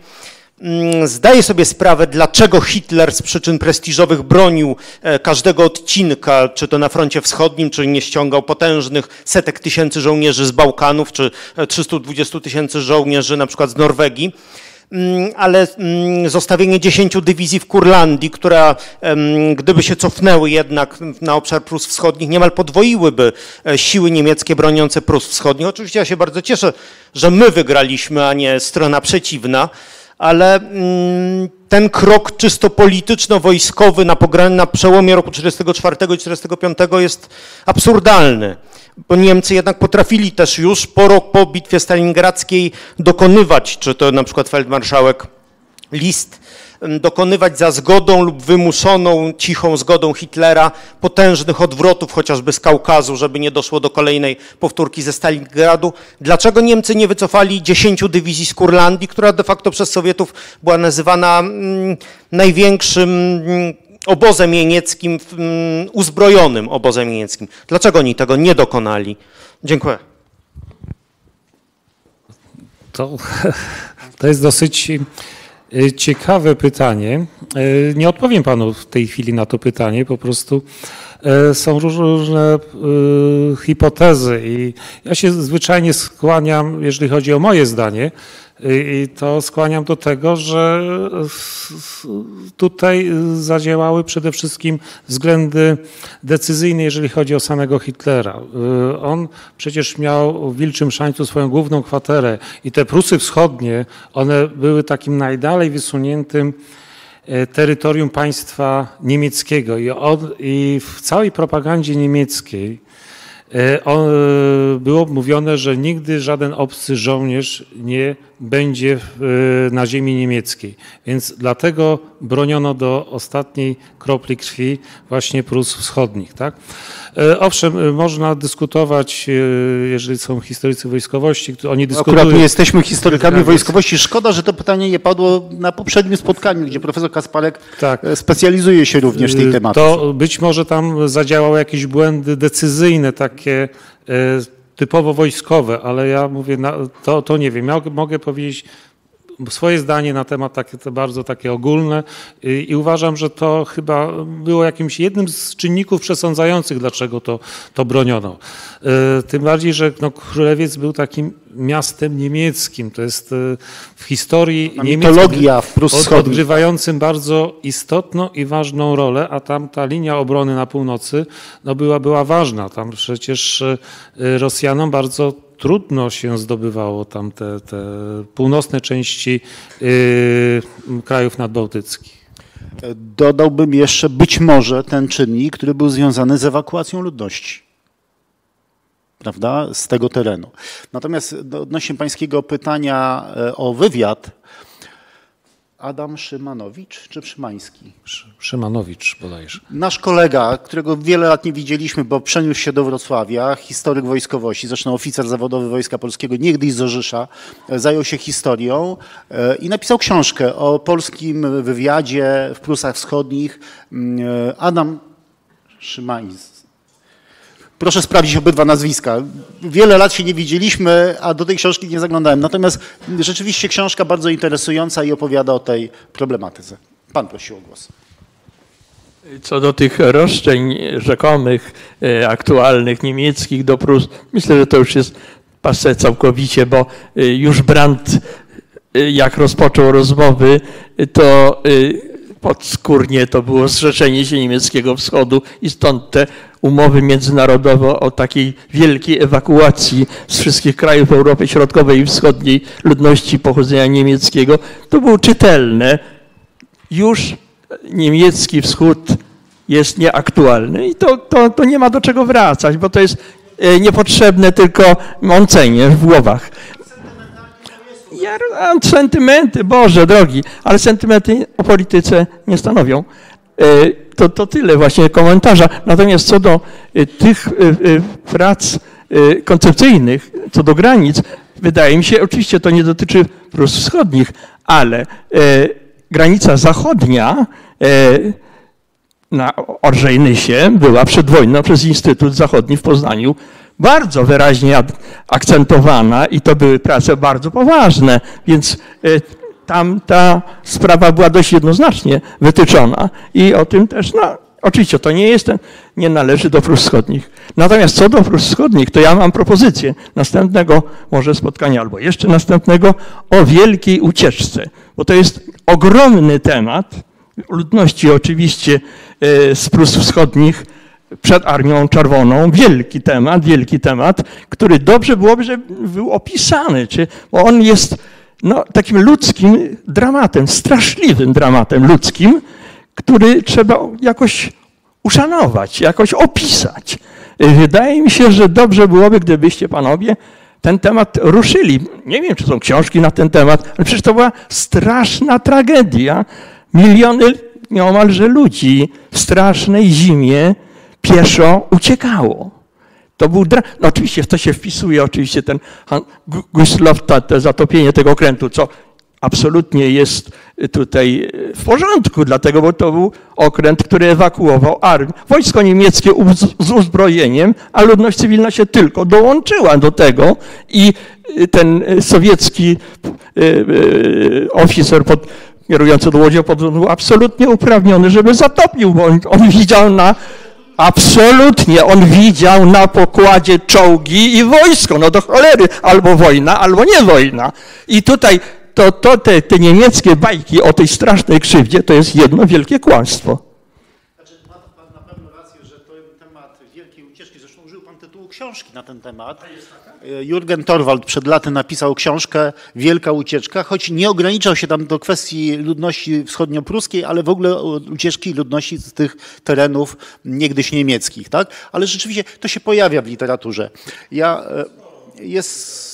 mm, Zdaję sobie sprawę, dlaczego Hitler z przyczyn prestiżowych bronił e, każdego odcinka, czy to na froncie wschodnim, czy nie ściągał potężnych setek tysięcy żołnierzy z Bałkanów, czy 320 e, tysięcy żołnierzy na przykład z Norwegii. Mm, ale mm, zostawienie 10 dywizji w Kurlandii, która gdyby się cofnęły jednak na obszar Prus Wschodnich, niemal podwoiłyby e, siły niemieckie broniące Prus Wschodnich. Oczywiście ja się bardzo cieszę, że my wygraliśmy, a nie strona przeciwna, ale mm, ten krok czysto polityczno-wojskowy na, na przełomie roku 1944 i 1945 jest absurdalny bo Niemcy jednak potrafili też już po rok po bitwie stalingradzkiej dokonywać, czy to na przykład feldmarszałek List, dokonywać za zgodą lub wymuszoną cichą zgodą Hitlera potężnych odwrotów chociażby z Kaukazu, żeby nie doszło do kolejnej powtórki ze Stalingradu. Dlaczego Niemcy nie wycofali 10 dywizji z Kurlandii, która de facto przez Sowietów była nazywana największym obozem niemieckim, uzbrojonym obozem niemieckim. Dlaczego oni tego nie dokonali? Dziękuję. To, <laughs> to jest dosyć ciekawe pytanie. Y, nie odpowiem panu w tej chwili na to pytanie, po prostu y, są różne hipotezy i ja się zwyczajnie skłaniam, jeżeli chodzi o moje zdanie, i to skłaniam do tego, że tutaj zadziałały przede wszystkim względy decyzyjne, jeżeli chodzi o samego Hitlera. On przecież miał w Wilczym Szańcu swoją główną kwaterę i te Prusy Wschodnie, one były takim najdalej wysuniętym e, terytorium państwa niemieckiego i, i w całej propagandzie niemieckiej było mówione, że nigdy żaden obcy żołnierz nie będzie na ziemi niemieckiej. Więc dlatego broniono do ostatniej kropli krwi właśnie Prus Wschodnich. Tak? E, owszem, e, można dyskutować, e, jeżeli są historycy wojskowości, oni dyskutują... Akurat my jesteśmy historykami tak, wojskowości. Szkoda, że to pytanie nie padło na poprzednim spotkaniu, gdzie profesor Kasparek tak. specjalizuje się również w tej tematyce. To być może tam zadziałały jakieś błędy decyzyjne, takie typowo wojskowe, ale ja mówię, to, to nie wiem. Ja mogę powiedzieć swoje zdanie na temat takie bardzo takie ogólne i, uważam, że to chyba było jakimś jednym z czynników przesądzających, dlaczego to, to broniono. E, tym bardziej, że no, Królewiec był takim miastem niemieckim. To jest e, w historii mitologia w od, odgrywającym bardzo istotną i ważną rolę, a tam ta linia obrony na północy no, była, była ważna. Tam przecież e, Rosjanom bardzo trudno się zdobywało tam te, te północne części yy, krajów nadbałtyckich. Dodałbym jeszcze być może ten czynnik, który był związany z ewakuacją ludności prawda, z tego terenu. Natomiast odnośnie pańskiego pytania e, o wywiad, Adam Szymanowicz czy Szymański? Szymanowicz bodajże. Nasz kolega, którego wiele lat nie widzieliśmy, bo przeniósł się do Wrocławia, historyk wojskowości, zresztą oficer zawodowy Wojska Polskiego, niegdyś z Orzysza, zajął się historią e, i napisał książkę o polskim wywiadzie w Prusach Wschodnich. Mm, e, Adam Szymański Proszę sprawdzić obydwa nazwiska. Wiele lat się nie widzieliśmy, a do tej książki nie zaglądałem. Natomiast rzeczywiście książka bardzo interesująca i opowiada o tej problematyce. Pan prosił o głos. Co do tych roszczeń rzekomych, e, aktualnych, niemieckich do Prus, myślę, że to już jest pase całkowicie, bo e, już Brandt, e, jak rozpoczął rozmowy, to podskórnie to było zrzeczenie się niemieckiego wschodu i stąd te umowy międzynarodowe o takiej wielkiej ewakuacji z wszystkich krajów Europy Środkowej i Wschodniej ludności pochodzenia niemieckiego, to było czytelne. Już niemiecki wschód jest nieaktualny i to, to, to nie ma do czego wracać, bo to jest e, niepotrzebne tylko mącenie w głowach. Ja, sentymenty, Boże drogi, ale sentymenty o polityce nie stanowią. E, to, to tyle właśnie komentarza. Natomiast co do e, tych prac koncepcyjnych, co do granic, wydaje mi się, oczywiście to nie dotyczy Prus Wschodnich, ale granica zachodnia na Orżejnysie była przed wojną przez Instytut Zachodni w Poznaniu bardzo wyraźnie akcentowana i to były prace bardzo poważne, więc e, tam ta sprawa była dość jednoznacznie wytyczona i o tym też, no oczywiście to nie jest, nie należy do Prus Wschodnich. Natomiast co do Prus Wschodnich, to ja mam propozycję następnego może spotkania albo jeszcze następnego o wielkiej ucieczce, bo to jest ogromny temat, ludności oczywiście e, z Prus Wschodnich przed Armią Czerwoną. Wielki temat, wielki temat, który dobrze byłoby, żeby był opisany, czy, bo on jest no, takim ludzkim dramatem, straszliwym dramatem ludzkim, który trzeba jakoś uszanować, jakoś opisać. Wydaje mi się, że dobrze byłoby, gdybyście panowie ten temat ruszyli. Nie wiem, czy są książki na ten temat, ale przecież to była straszna tragedia. Miliony nieomalże ludzi w strasznej zimie pieszo uciekało. To był dra... no oczywiście w to się wpisuje oczywiście ten Gustlow, to zatopienie tego okrętu, co absolutnie jest tutaj w porządku, dlatego, bo to był okręt, który ewakuował armię. Wojsko niemieckie z uzbrojeniem, a ludność cywilna się tylko dołączyła do tego i ten sowiecki oficer pod kierujący do łodzią był absolutnie uprawniony, żeby zatopił, bo on, on widział na Absolutnie. On widział na pokładzie czołgi i wojsko. No do cholery. Albo wojna, albo nie wojna. I tutaj to, to te, te niemieckie bajki o tej strasznej krzywdzie to jest jedno wielkie kłamstwo. Znaczy, ma pan na pewno rację, że to temat wielkiej ucieczki. Zresztą użył pan tytułu książki na ten temat. Jurgen Torwald przed laty napisał książkę Wielka Ucieczka, choć nie ograniczał się tam do kwestii ludności wschodniopruskiej, ale w ogóle ucieczki ludności z tych terenów niegdyś niemieckich. Tak? Ale rzeczywiście to się pojawia w literaturze. Ja, e, jest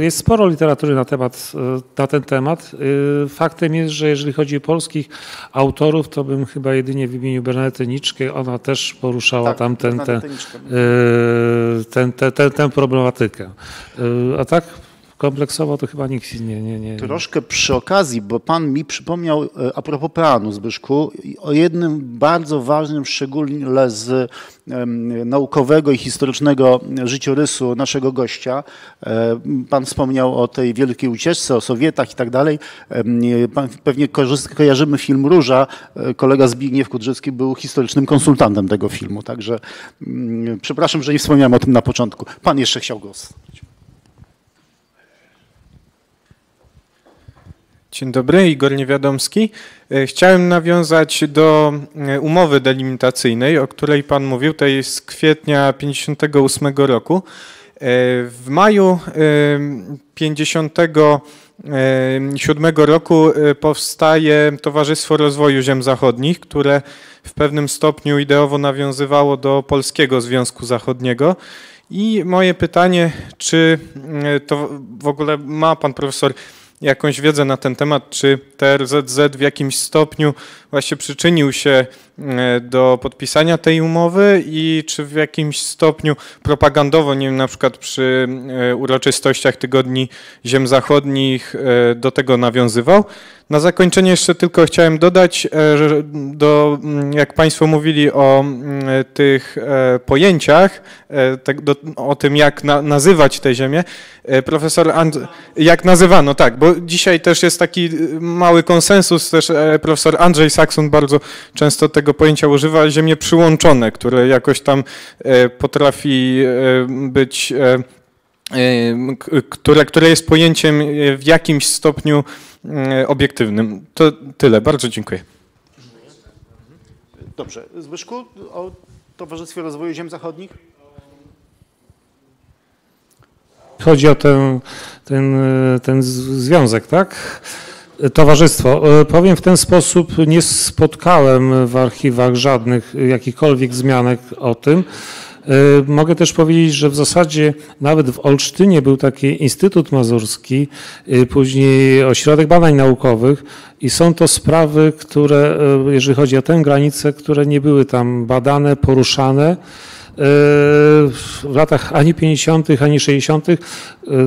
jest sporo literatury na, temat, e, na ten temat. E, faktem jest, że jeżeli chodzi o polskich autorów, to bym chyba jedynie wymienił Bernadette Niczkę. Ona też poruszała tak, tam ten, ten, ten, ten, ten, tę problematykę. A tak kompleksowo to chyba nikt nie, nie, nie. Troszkę przy okazji, bo pan mi przypomniał e, a propos planu Zbyszku o jednym bardzo ważnym szczególnie z naukowego i historycznego życiorysu naszego gościa. E, pan wspomniał o tej wielkiej ucieczce, o Sowietach i tak dalej. Pewnie kojarzymy film Róża. E, kolega Zbigniew Kudrzycki był historycznym konsultantem tego filmu, także mm, przepraszam, że nie wspomniałem o tym na początku. Pan jeszcze chciał głos. Dzień dobry, Igor Niewiadomski. E, chciałem nawiązać do e, umowy delimitacyjnej, o której Pan mówił, tej z kwietnia 1958 roku. E, w maju 1957 roku powstaje Towarzystwo Rozwoju Ziem Zachodnich, które w pewnym stopniu ideowo nawiązywało do Polskiego Związku Zachodniego. I moje pytanie, czy to w ogóle ma Pan Profesor jakąś wiedzę na ten temat, czy TRZZ w jakimś stopniu właśnie przyczynił się e, do podpisania tej umowy i czy w jakimś stopniu propagandowo, nie wiem, na przykład przy e, uroczystościach Tygodni Ziem Zachodnich e, do tego nawiązywał. Na zakończenie jeszcze tylko chciałem dodać, że do, mm, jak Państwo mówili o mm, tych pojęciach, tak, do, o tym jak na, nazywać tę ziemię, profesor And jak nazywano, tak, bo dzisiaj też jest taki mały konsensus, też profesor Andrzej Saxon bardzo często tego pojęcia używa, ziemie przyłączone, które jakoś tam e, potrafi e, być, e, które, które jest pojęciem w jakimś stopniu obiektywnym. To tyle. Bardzo dziękuję. Dobrze. Zbyszku, o Towarzystwie Rozwoju Ziem Zachodnich? Chodzi o ten, ten, ten związek, tak? Towarzystwo. E, powiem w ten sposób, nie spotkałem w archiwach żadnych jakichkolwiek wzmianek o tym. E, mogę też powiedzieć, że w zasadzie nawet w Olsztynie był taki Instytut Mazurski, e, później Ośrodek Badań Naukowych i są to sprawy, które, jeżeli chodzi o tę granicę, które nie były tam badane, poruszane w latach ani 50., ani 60. E,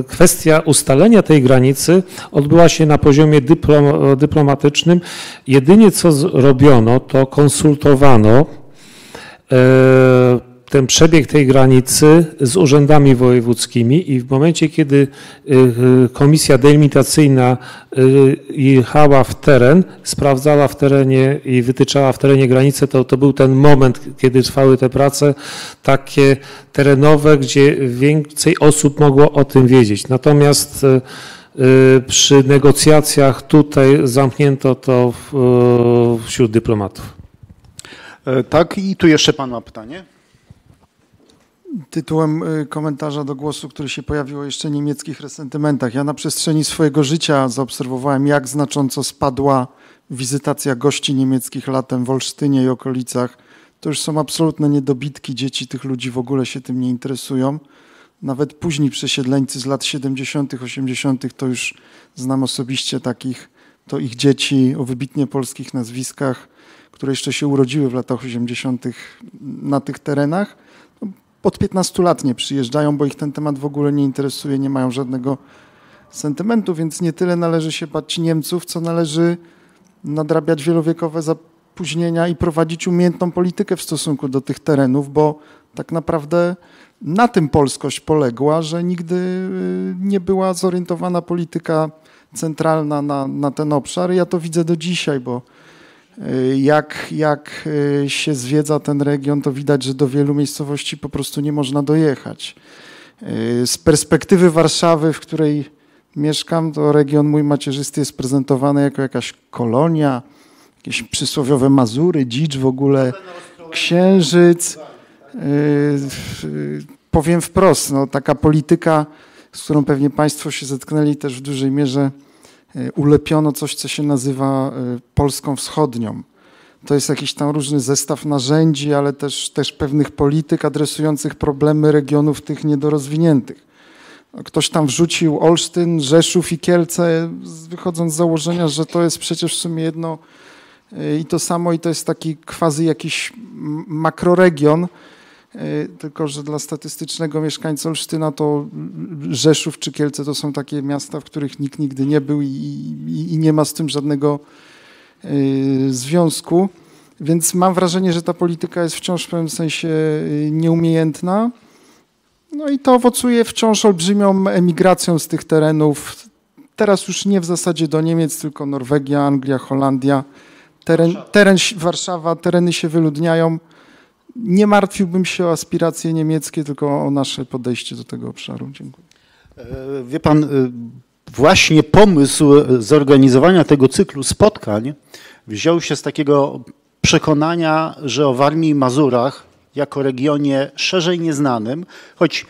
kwestia ustalenia tej granicy odbyła się na poziomie dyplom, dyplomatycznym. Jedynie co robiono, to konsultowano ten przebieg tej granicy z urzędami wojewódzkimi i w momencie, kiedy y, y, komisja delimitacyjna y, jechała w teren, sprawdzała w terenie i wytyczała w terenie granice, to, to był ten moment, kiedy trwały te prace takie terenowe, gdzie więcej osób mogło o tym wiedzieć. Natomiast przy negocjacjach tutaj zamknięto to wśród dyplomatów. E, tak, i tu jeszcze pan ma pytanie tytułem y, komentarza do głosu, który się pojawił jeszcze niemieckich resentymentach. Ja na przestrzeni swojego życia zaobserwowałem, jak znacząco spadła wizytacja gości niemieckich latem w Olsztynie i okolicach. To już są absolutne niedobitki. Dzieci tych ludzi w ogóle się tym nie interesują. Nawet późni przesiedleńcy z lat 70., 80., to już znam osobiście takich, to ich dzieci o wybitnie polskich nazwiskach, które jeszcze się urodziły w latach 80. na tych terenach od 15 lat nie przyjeżdżają, bo ich ten temat w ogóle nie interesuje, nie mają żadnego sentymentu, więc nie tyle należy się bać Niemców, co należy nadrabiać wielowiekowe zapóźnienia i prowadzić umiejętną politykę w stosunku do tych terenów, bo tak naprawdę na tym polskość poległa, że nigdy y, nie była zorientowana polityka centralna na, na ten obszar. Ja to widzę do dzisiaj, bo jak, jak y, się zwiedza ten region, to widać, że do wielu miejscowości po prostu nie można dojechać. Y, z perspektywy Warszawy, w której mieszkam, to region mój macierzysty jest prezentowany jako jakaś kolonia, jakieś przysłowiowe Mazury, dzicz w ogóle, księżyc. Powiem wprost, no, taka polityka, z którą pewnie Państwo się zetknęli też w dużej mierze ulepiono coś, co się nazywa e, Polską Wschodnią. To jest jakiś tam różny zestaw narzędzi, ale też, też pewnych polityk adresujących problemy regionów tych niedorozwiniętych. Ktoś tam wrzucił Olsztyn, Rzeszów i Kielce, wychodząc z założenia, że to jest przecież w sumie jedno e, i to samo, i to jest taki quasi jakiś makroregion, E, tylko że dla statystycznego mieszkańca Olsztyna to Rzeszów czy Kielce to są takie miasta, w których nikt nigdy nie był i, i, i nie ma z tym żadnego e, związku. Więc mam wrażenie, że ta polityka jest wciąż w pewnym sensie e, nieumiejętna. No i to owocuje wciąż olbrzymią emigracją z tych terenów. Teraz już nie w zasadzie do Niemiec, tylko Norwegia, Anglia, Holandia. Teren, teren Warszawa, tereny się wyludniają nie martwiłbym się o aspiracje niemieckie, tylko o nasze podejście do tego obszaru. Dziękuję. E, wie pan, e, właśnie pomysł zorganizowania tego cyklu spotkań wziął się z takiego przekonania, że o Warmii i Mazurach jako regionie szerzej nieznanym, choć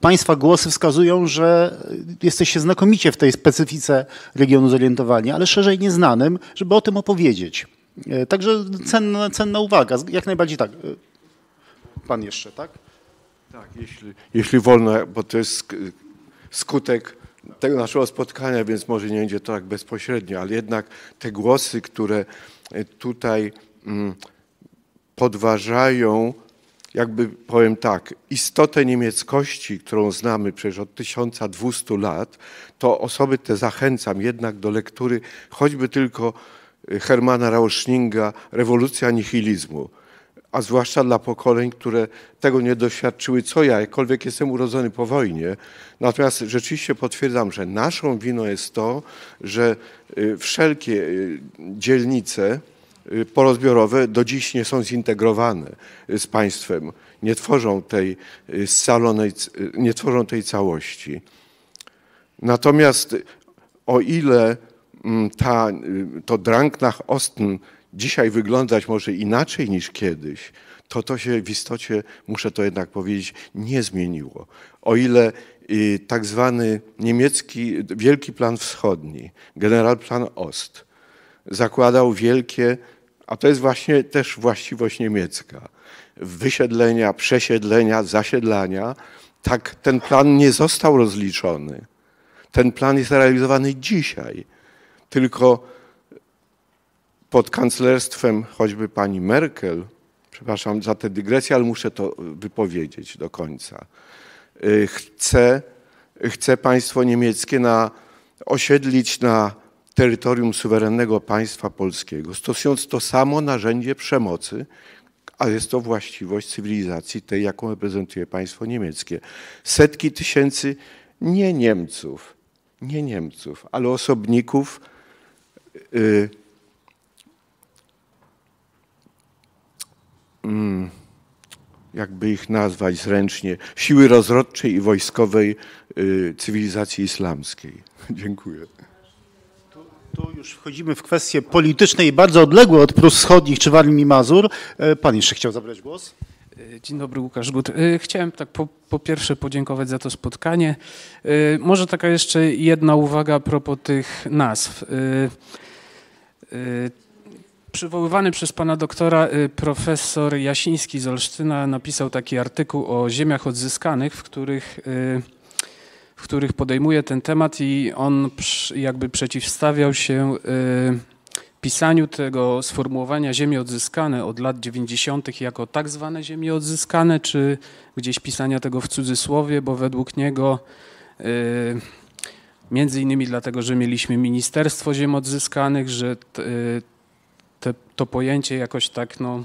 Państwa głosy wskazują, że jesteście znakomicie w tej specyfice regionu zorientowani, ale szerzej nieznanym, żeby o tym opowiedzieć. E, także cenna, cenna uwaga, jak najbardziej tak. Pan jeszcze, tak? Tak, jeśli, jeśli wolno, bo to jest skutek tego naszego spotkania, więc może nie będzie to tak bezpośrednio, ale jednak te głosy, które tutaj mm, podważają, jakby powiem tak, istotę niemieckości, którą znamy przecież od 1200 lat, to osoby te zachęcam jednak do lektury choćby tylko Hermana Rauschninga Rewolucja nihilizmu a zwłaszcza dla pokoleń, które tego nie doświadczyły, co ja, jakkolwiek jestem urodzony po wojnie. Natomiast rzeczywiście potwierdzam, że naszą winą jest to, że y, wszelkie y, dzielnice y, porozbiorowe do dziś nie są zintegrowane z państwem, nie tworzą tej scalonej, nie tworzą tej całości. Natomiast o ile mm, ta, to Drang nach Osten dzisiaj wyglądać może inaczej niż kiedyś, to to się w istocie, muszę to jednak powiedzieć, nie zmieniło. O ile y, tak zwany niemiecki Wielki Plan Wschodni, Generalplan Ost, zakładał wielkie, a to jest właśnie też właściwość niemiecka, wysiedlenia, przesiedlenia, zasiedlania, tak ten plan nie został rozliczony. Ten plan jest realizowany dzisiaj, tylko pod kanclerstwem choćby pani Merkel, przepraszam za tę dygresję, ale muszę to wypowiedzieć do końca, y, chce, chce państwo niemieckie na, osiedlić na terytorium suwerennego państwa polskiego, stosując to samo narzędzie przemocy, a jest to właściwość cywilizacji tej, jaką reprezentuje państwo niemieckie. Setki tysięcy nie Niemców, nie Niemców, ale osobników, yy, jakby ich nazwać zręcznie, siły rozrodczej i wojskowej y, cywilizacji islamskiej. <laughs> Dziękuję. Tu, już wchodzimy w kwestie polityczne i bardzo odległe od Prus Wschodnich czy Warmii i Mazur. E, pan jeszcze chciał zabrać głos? E, dzień dobry, Łukasz Gut. E, chciałem tak po, po, pierwsze podziękować za to spotkanie. Może taka jeszcze jedna uwaga a propos tych nazw przywoływany przez pana doktora y, profesor Jasiński z Olsztyna napisał taki artykuł o ziemiach odzyskanych, w których, y, w których podejmuje ten temat i on jakby przeciwstawiał się y, pisaniu tego sformułowania ziemie odzyskane od lat 90. jako tak zwane ziemie odzyskane, czy gdzieś pisania tego w cudzysłowie, bo według niego między innymi dlatego, że mieliśmy Ministerstwo Ziem Odzyskanych, że te, to pojęcie jakoś tak no,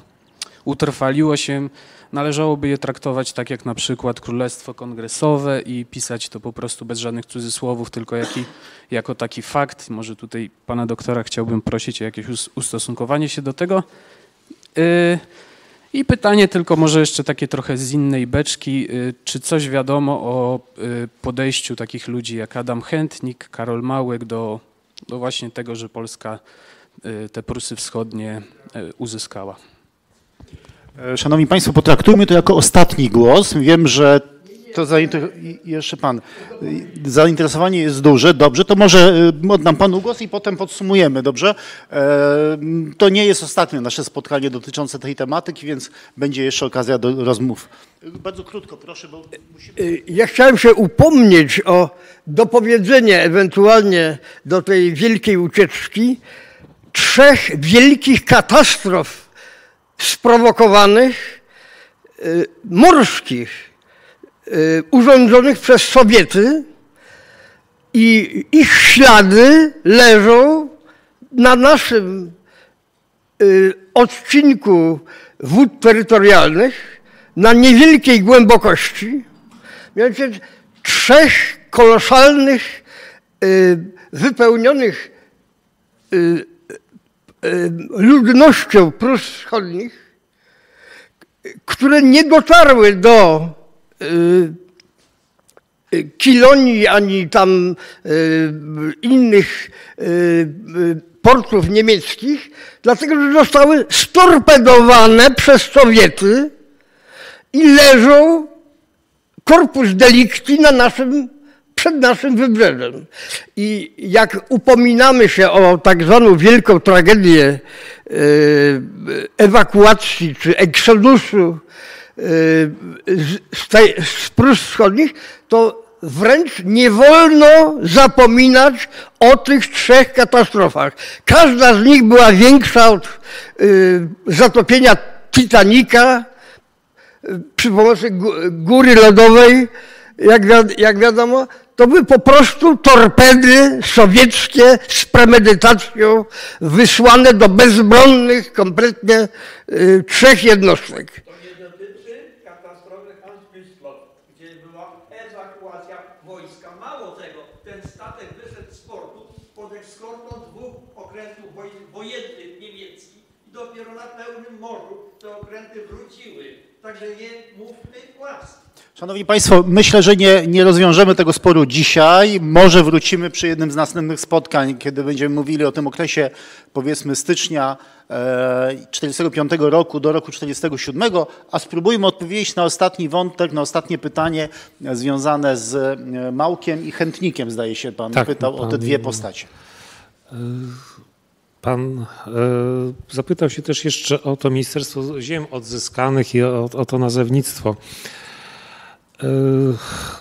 utrwaliło się. Należałoby je traktować tak jak na przykład Królestwo Kongresowe i pisać to po prostu bez żadnych cudzysłowów, tylko jaki, jako taki fakt. Może tutaj pana doktora chciałbym prosić o jakieś ustosunkowanie się do tego. Y, I pytanie tylko może jeszcze takie trochę z innej beczki. Y, czy coś wiadomo o y, podejściu takich ludzi jak Adam Chętnik, Karol Małek do, do właśnie tego, że Polska te Prusy Wschodnie y, uzyskała. E, szanowni Państwo, potraktujmy to jako ostatni głos. Wiem, że to zainter... jeszcze Pan. Y, zainteresowanie jest duże. Dobrze, to może oddam Panu głos i potem podsumujemy, dobrze? E, to nie jest ostatnie nasze spotkanie dotyczące tej tematyki, więc będzie jeszcze okazja do rozmów. Bardzo krótko, proszę, bo musimy... Ja chciałem się upomnieć o dopowiedzenie ewentualnie do tej wielkiej ucieczki, trzech wielkich katastrof sprowokowanych, y, morskich, y, urządzonych przez Sowiety i ich ślady leżą na naszym y, odcinku wód terytorialnych na niewielkiej głębokości, mianowicie trzech kolosalnych, wypełnionych ludnością Prus Wschodnich, które nie dotarły do y, y, Kilonii ani tam innych portów niemieckich, dlatego że zostały storpedowane przez Sowiety i leżą korpus delikti na naszym przed naszym wybrzeżem. I jak upominamy się o tak zwaną wielką tragedię e, ewakuacji czy eksodusu e, z, z Prus Wschodnich, to wręcz nie wolno zapominać o tych trzech katastrofach. Każda z nich była większa od y, zatopienia Titanica y, przy pomocy góry lodowej, jak, jak wiadomo, to były po prostu torpedy sowieckie z premedytacją wysłane do bezbronnych kompletnie y, trzech jednostek. To nie dotyczy katastrofy Hans gdzie była ewakuacja wojska. Mało tego, ten statek wyszedł z portu pod eskortą dwóch okrętów wojennych niemieckich i dopiero na pełnym morzu te okręty wróciły. Także nie mówmy kłamstw. Szanowni Państwo, myślę, że nie, nie rozwiążemy tego sporu dzisiaj. Może wrócimy przy jednym z następnych spotkań, kiedy będziemy mówili o tym okresie, powiedzmy, stycznia 1945 e, roku do roku 1947, a spróbujmy odpowiedzieć na ostatni wątek, na ostatnie pytanie związane z e, Małkiem i Chętnikiem, zdaje się Pan tak, pytał pan, o te dwie postacie. E, pan zapytał się też jeszcze o to Ministerstwo Ziem Odzyskanych i o, o to nazewnictwo.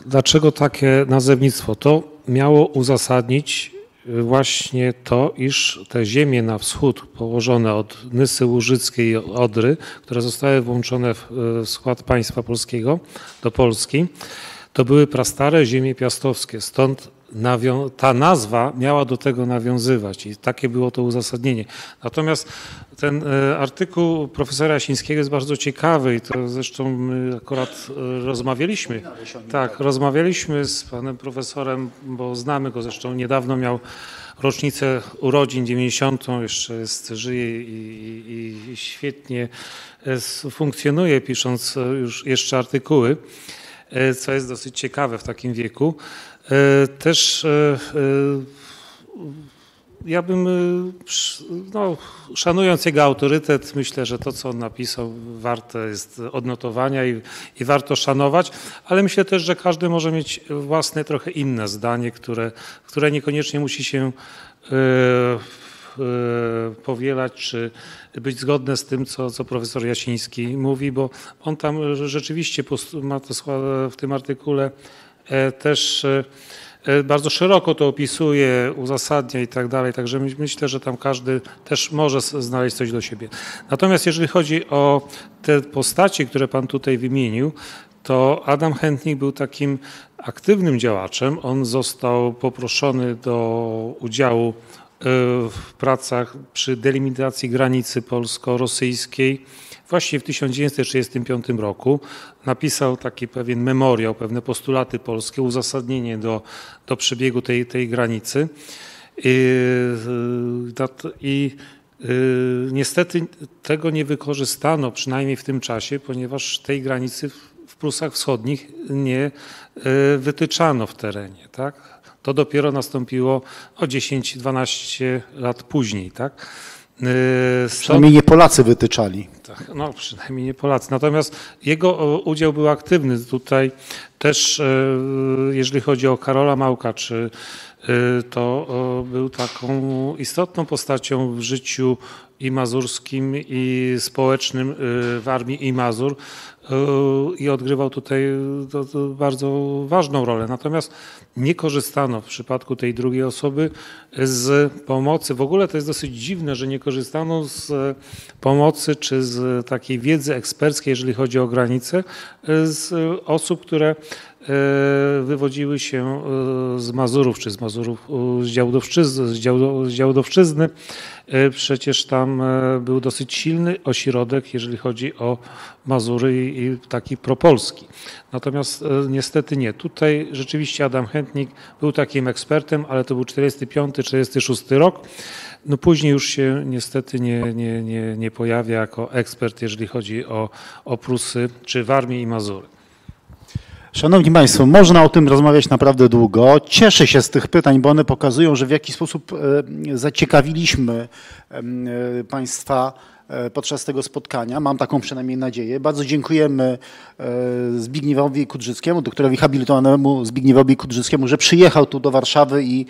Dlaczego takie nazewnictwo? To miało uzasadnić e, właśnie to, iż te ziemie na wschód położone od Nysy Łużyckiej i Odry, które zostały włączone w e, skład państwa polskiego do Polski, to były prastare ziemie piastowskie. Stąd ta nazwa miała do tego nawiązywać i takie było to uzasadnienie. Natomiast ten e, artykuł profesora Jasińskiego jest bardzo ciekawy i to zresztą my akurat e, rozmawialiśmy. Tak, rozmawialiśmy z panem profesorem, bo znamy go zresztą, niedawno miał rocznicę urodzin 90, jeszcze jest, żyje i, i, i świetnie e, funkcjonuje, pisząc już jeszcze artykuły, co jest dosyć ciekawe w takim wieku. E, też e, e, ja bym, no, szanując jego autorytet, myślę, że to, co on napisał, warte jest odnotowania i, i, warto szanować, ale myślę też, że każdy może mieć własne, trochę inne zdanie, które, które niekoniecznie musi się powielać, czy być zgodne z tym, co, co profesor Jasiński mówi, bo on tam rzeczywiście ma to w tym artykule też e, e, bardzo szeroko to opisuje, uzasadnia i tak dalej, także myślę, że tam każdy też może znaleźć coś do siebie. Natomiast jeżeli chodzi o te postacie, które Pan tutaj wymienił, to Adam Chętnik był takim aktywnym działaczem. On został poproszony do udziału w pracach przy delimitacji granicy polsko-rosyjskiej Właśnie w 1935 roku napisał taki pewien memoriał, pewne postulaty polskie, uzasadnienie do, do przebiegu tej, tej granicy. I, i y, niestety tego nie wykorzystano, przynajmniej w tym czasie, ponieważ tej granicy w Prusach Wschodnich nie y, wytyczano w terenie. Tak? To dopiero nastąpiło o 10-12 lat później. Tak? Stąd, przynajmniej nie Polacy wytyczali. Tak, no przynajmniej nie Polacy. Natomiast jego udział był aktywny tutaj też, e, jeżeli chodzi o Karola Małka, czy e, to był taką istotną postacią w życiu i mazurskim, i społecznym e, w armii i Mazur i odgrywał tutaj bardzo ważną rolę. Natomiast nie korzystano w przypadku tej drugiej osoby z pomocy. W ogóle to jest dosyć dziwne, że nie korzystano z pomocy czy z takiej wiedzy eksperckiej, jeżeli chodzi o granice, z osób, które wywodziły się z Mazurów, czy z Mazurów z Działdowszczyzny, z Działdowszczyzny. E, przecież tam był dosyć silny ośrodek, jeżeli chodzi o Mazury i taki propolski. Natomiast niestety nie. Tutaj rzeczywiście Adam Chętnik był takim ekspertem, ale to był 45-46 rok. No później już się niestety nie, nie, nie, nie pojawia jako ekspert, jeżeli chodzi o, o Prusy czy Warmię i Mazury. Szanowni Państwo, można o tym rozmawiać naprawdę długo. Cieszę się z tych pytań, bo one pokazują, że w jaki sposób e, zaciekawiliśmy e, Państwa podczas tego spotkania. Mam taką przynajmniej nadzieję. Bardzo dziękujemy e, Zbigniewowi Kudrzyckiemu, doktorowi habilitowanemu Zbigniewowi Kudrzyckiemu, że przyjechał tu do Warszawy i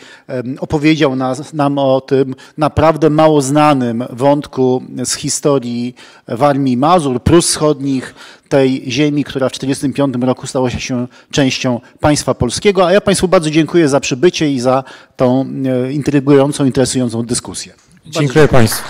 opowiedział nas, nam o tym naprawdę mało znanym wątku z historii Warmii Mazur, Prus Wschodnich, tej ziemi, która w 1945 roku stała się częścią państwa polskiego. A ja Państwu bardzo dziękuję za przybycie i za tą e, intrygującą, interesującą dyskusję. Dziękuję Państwu.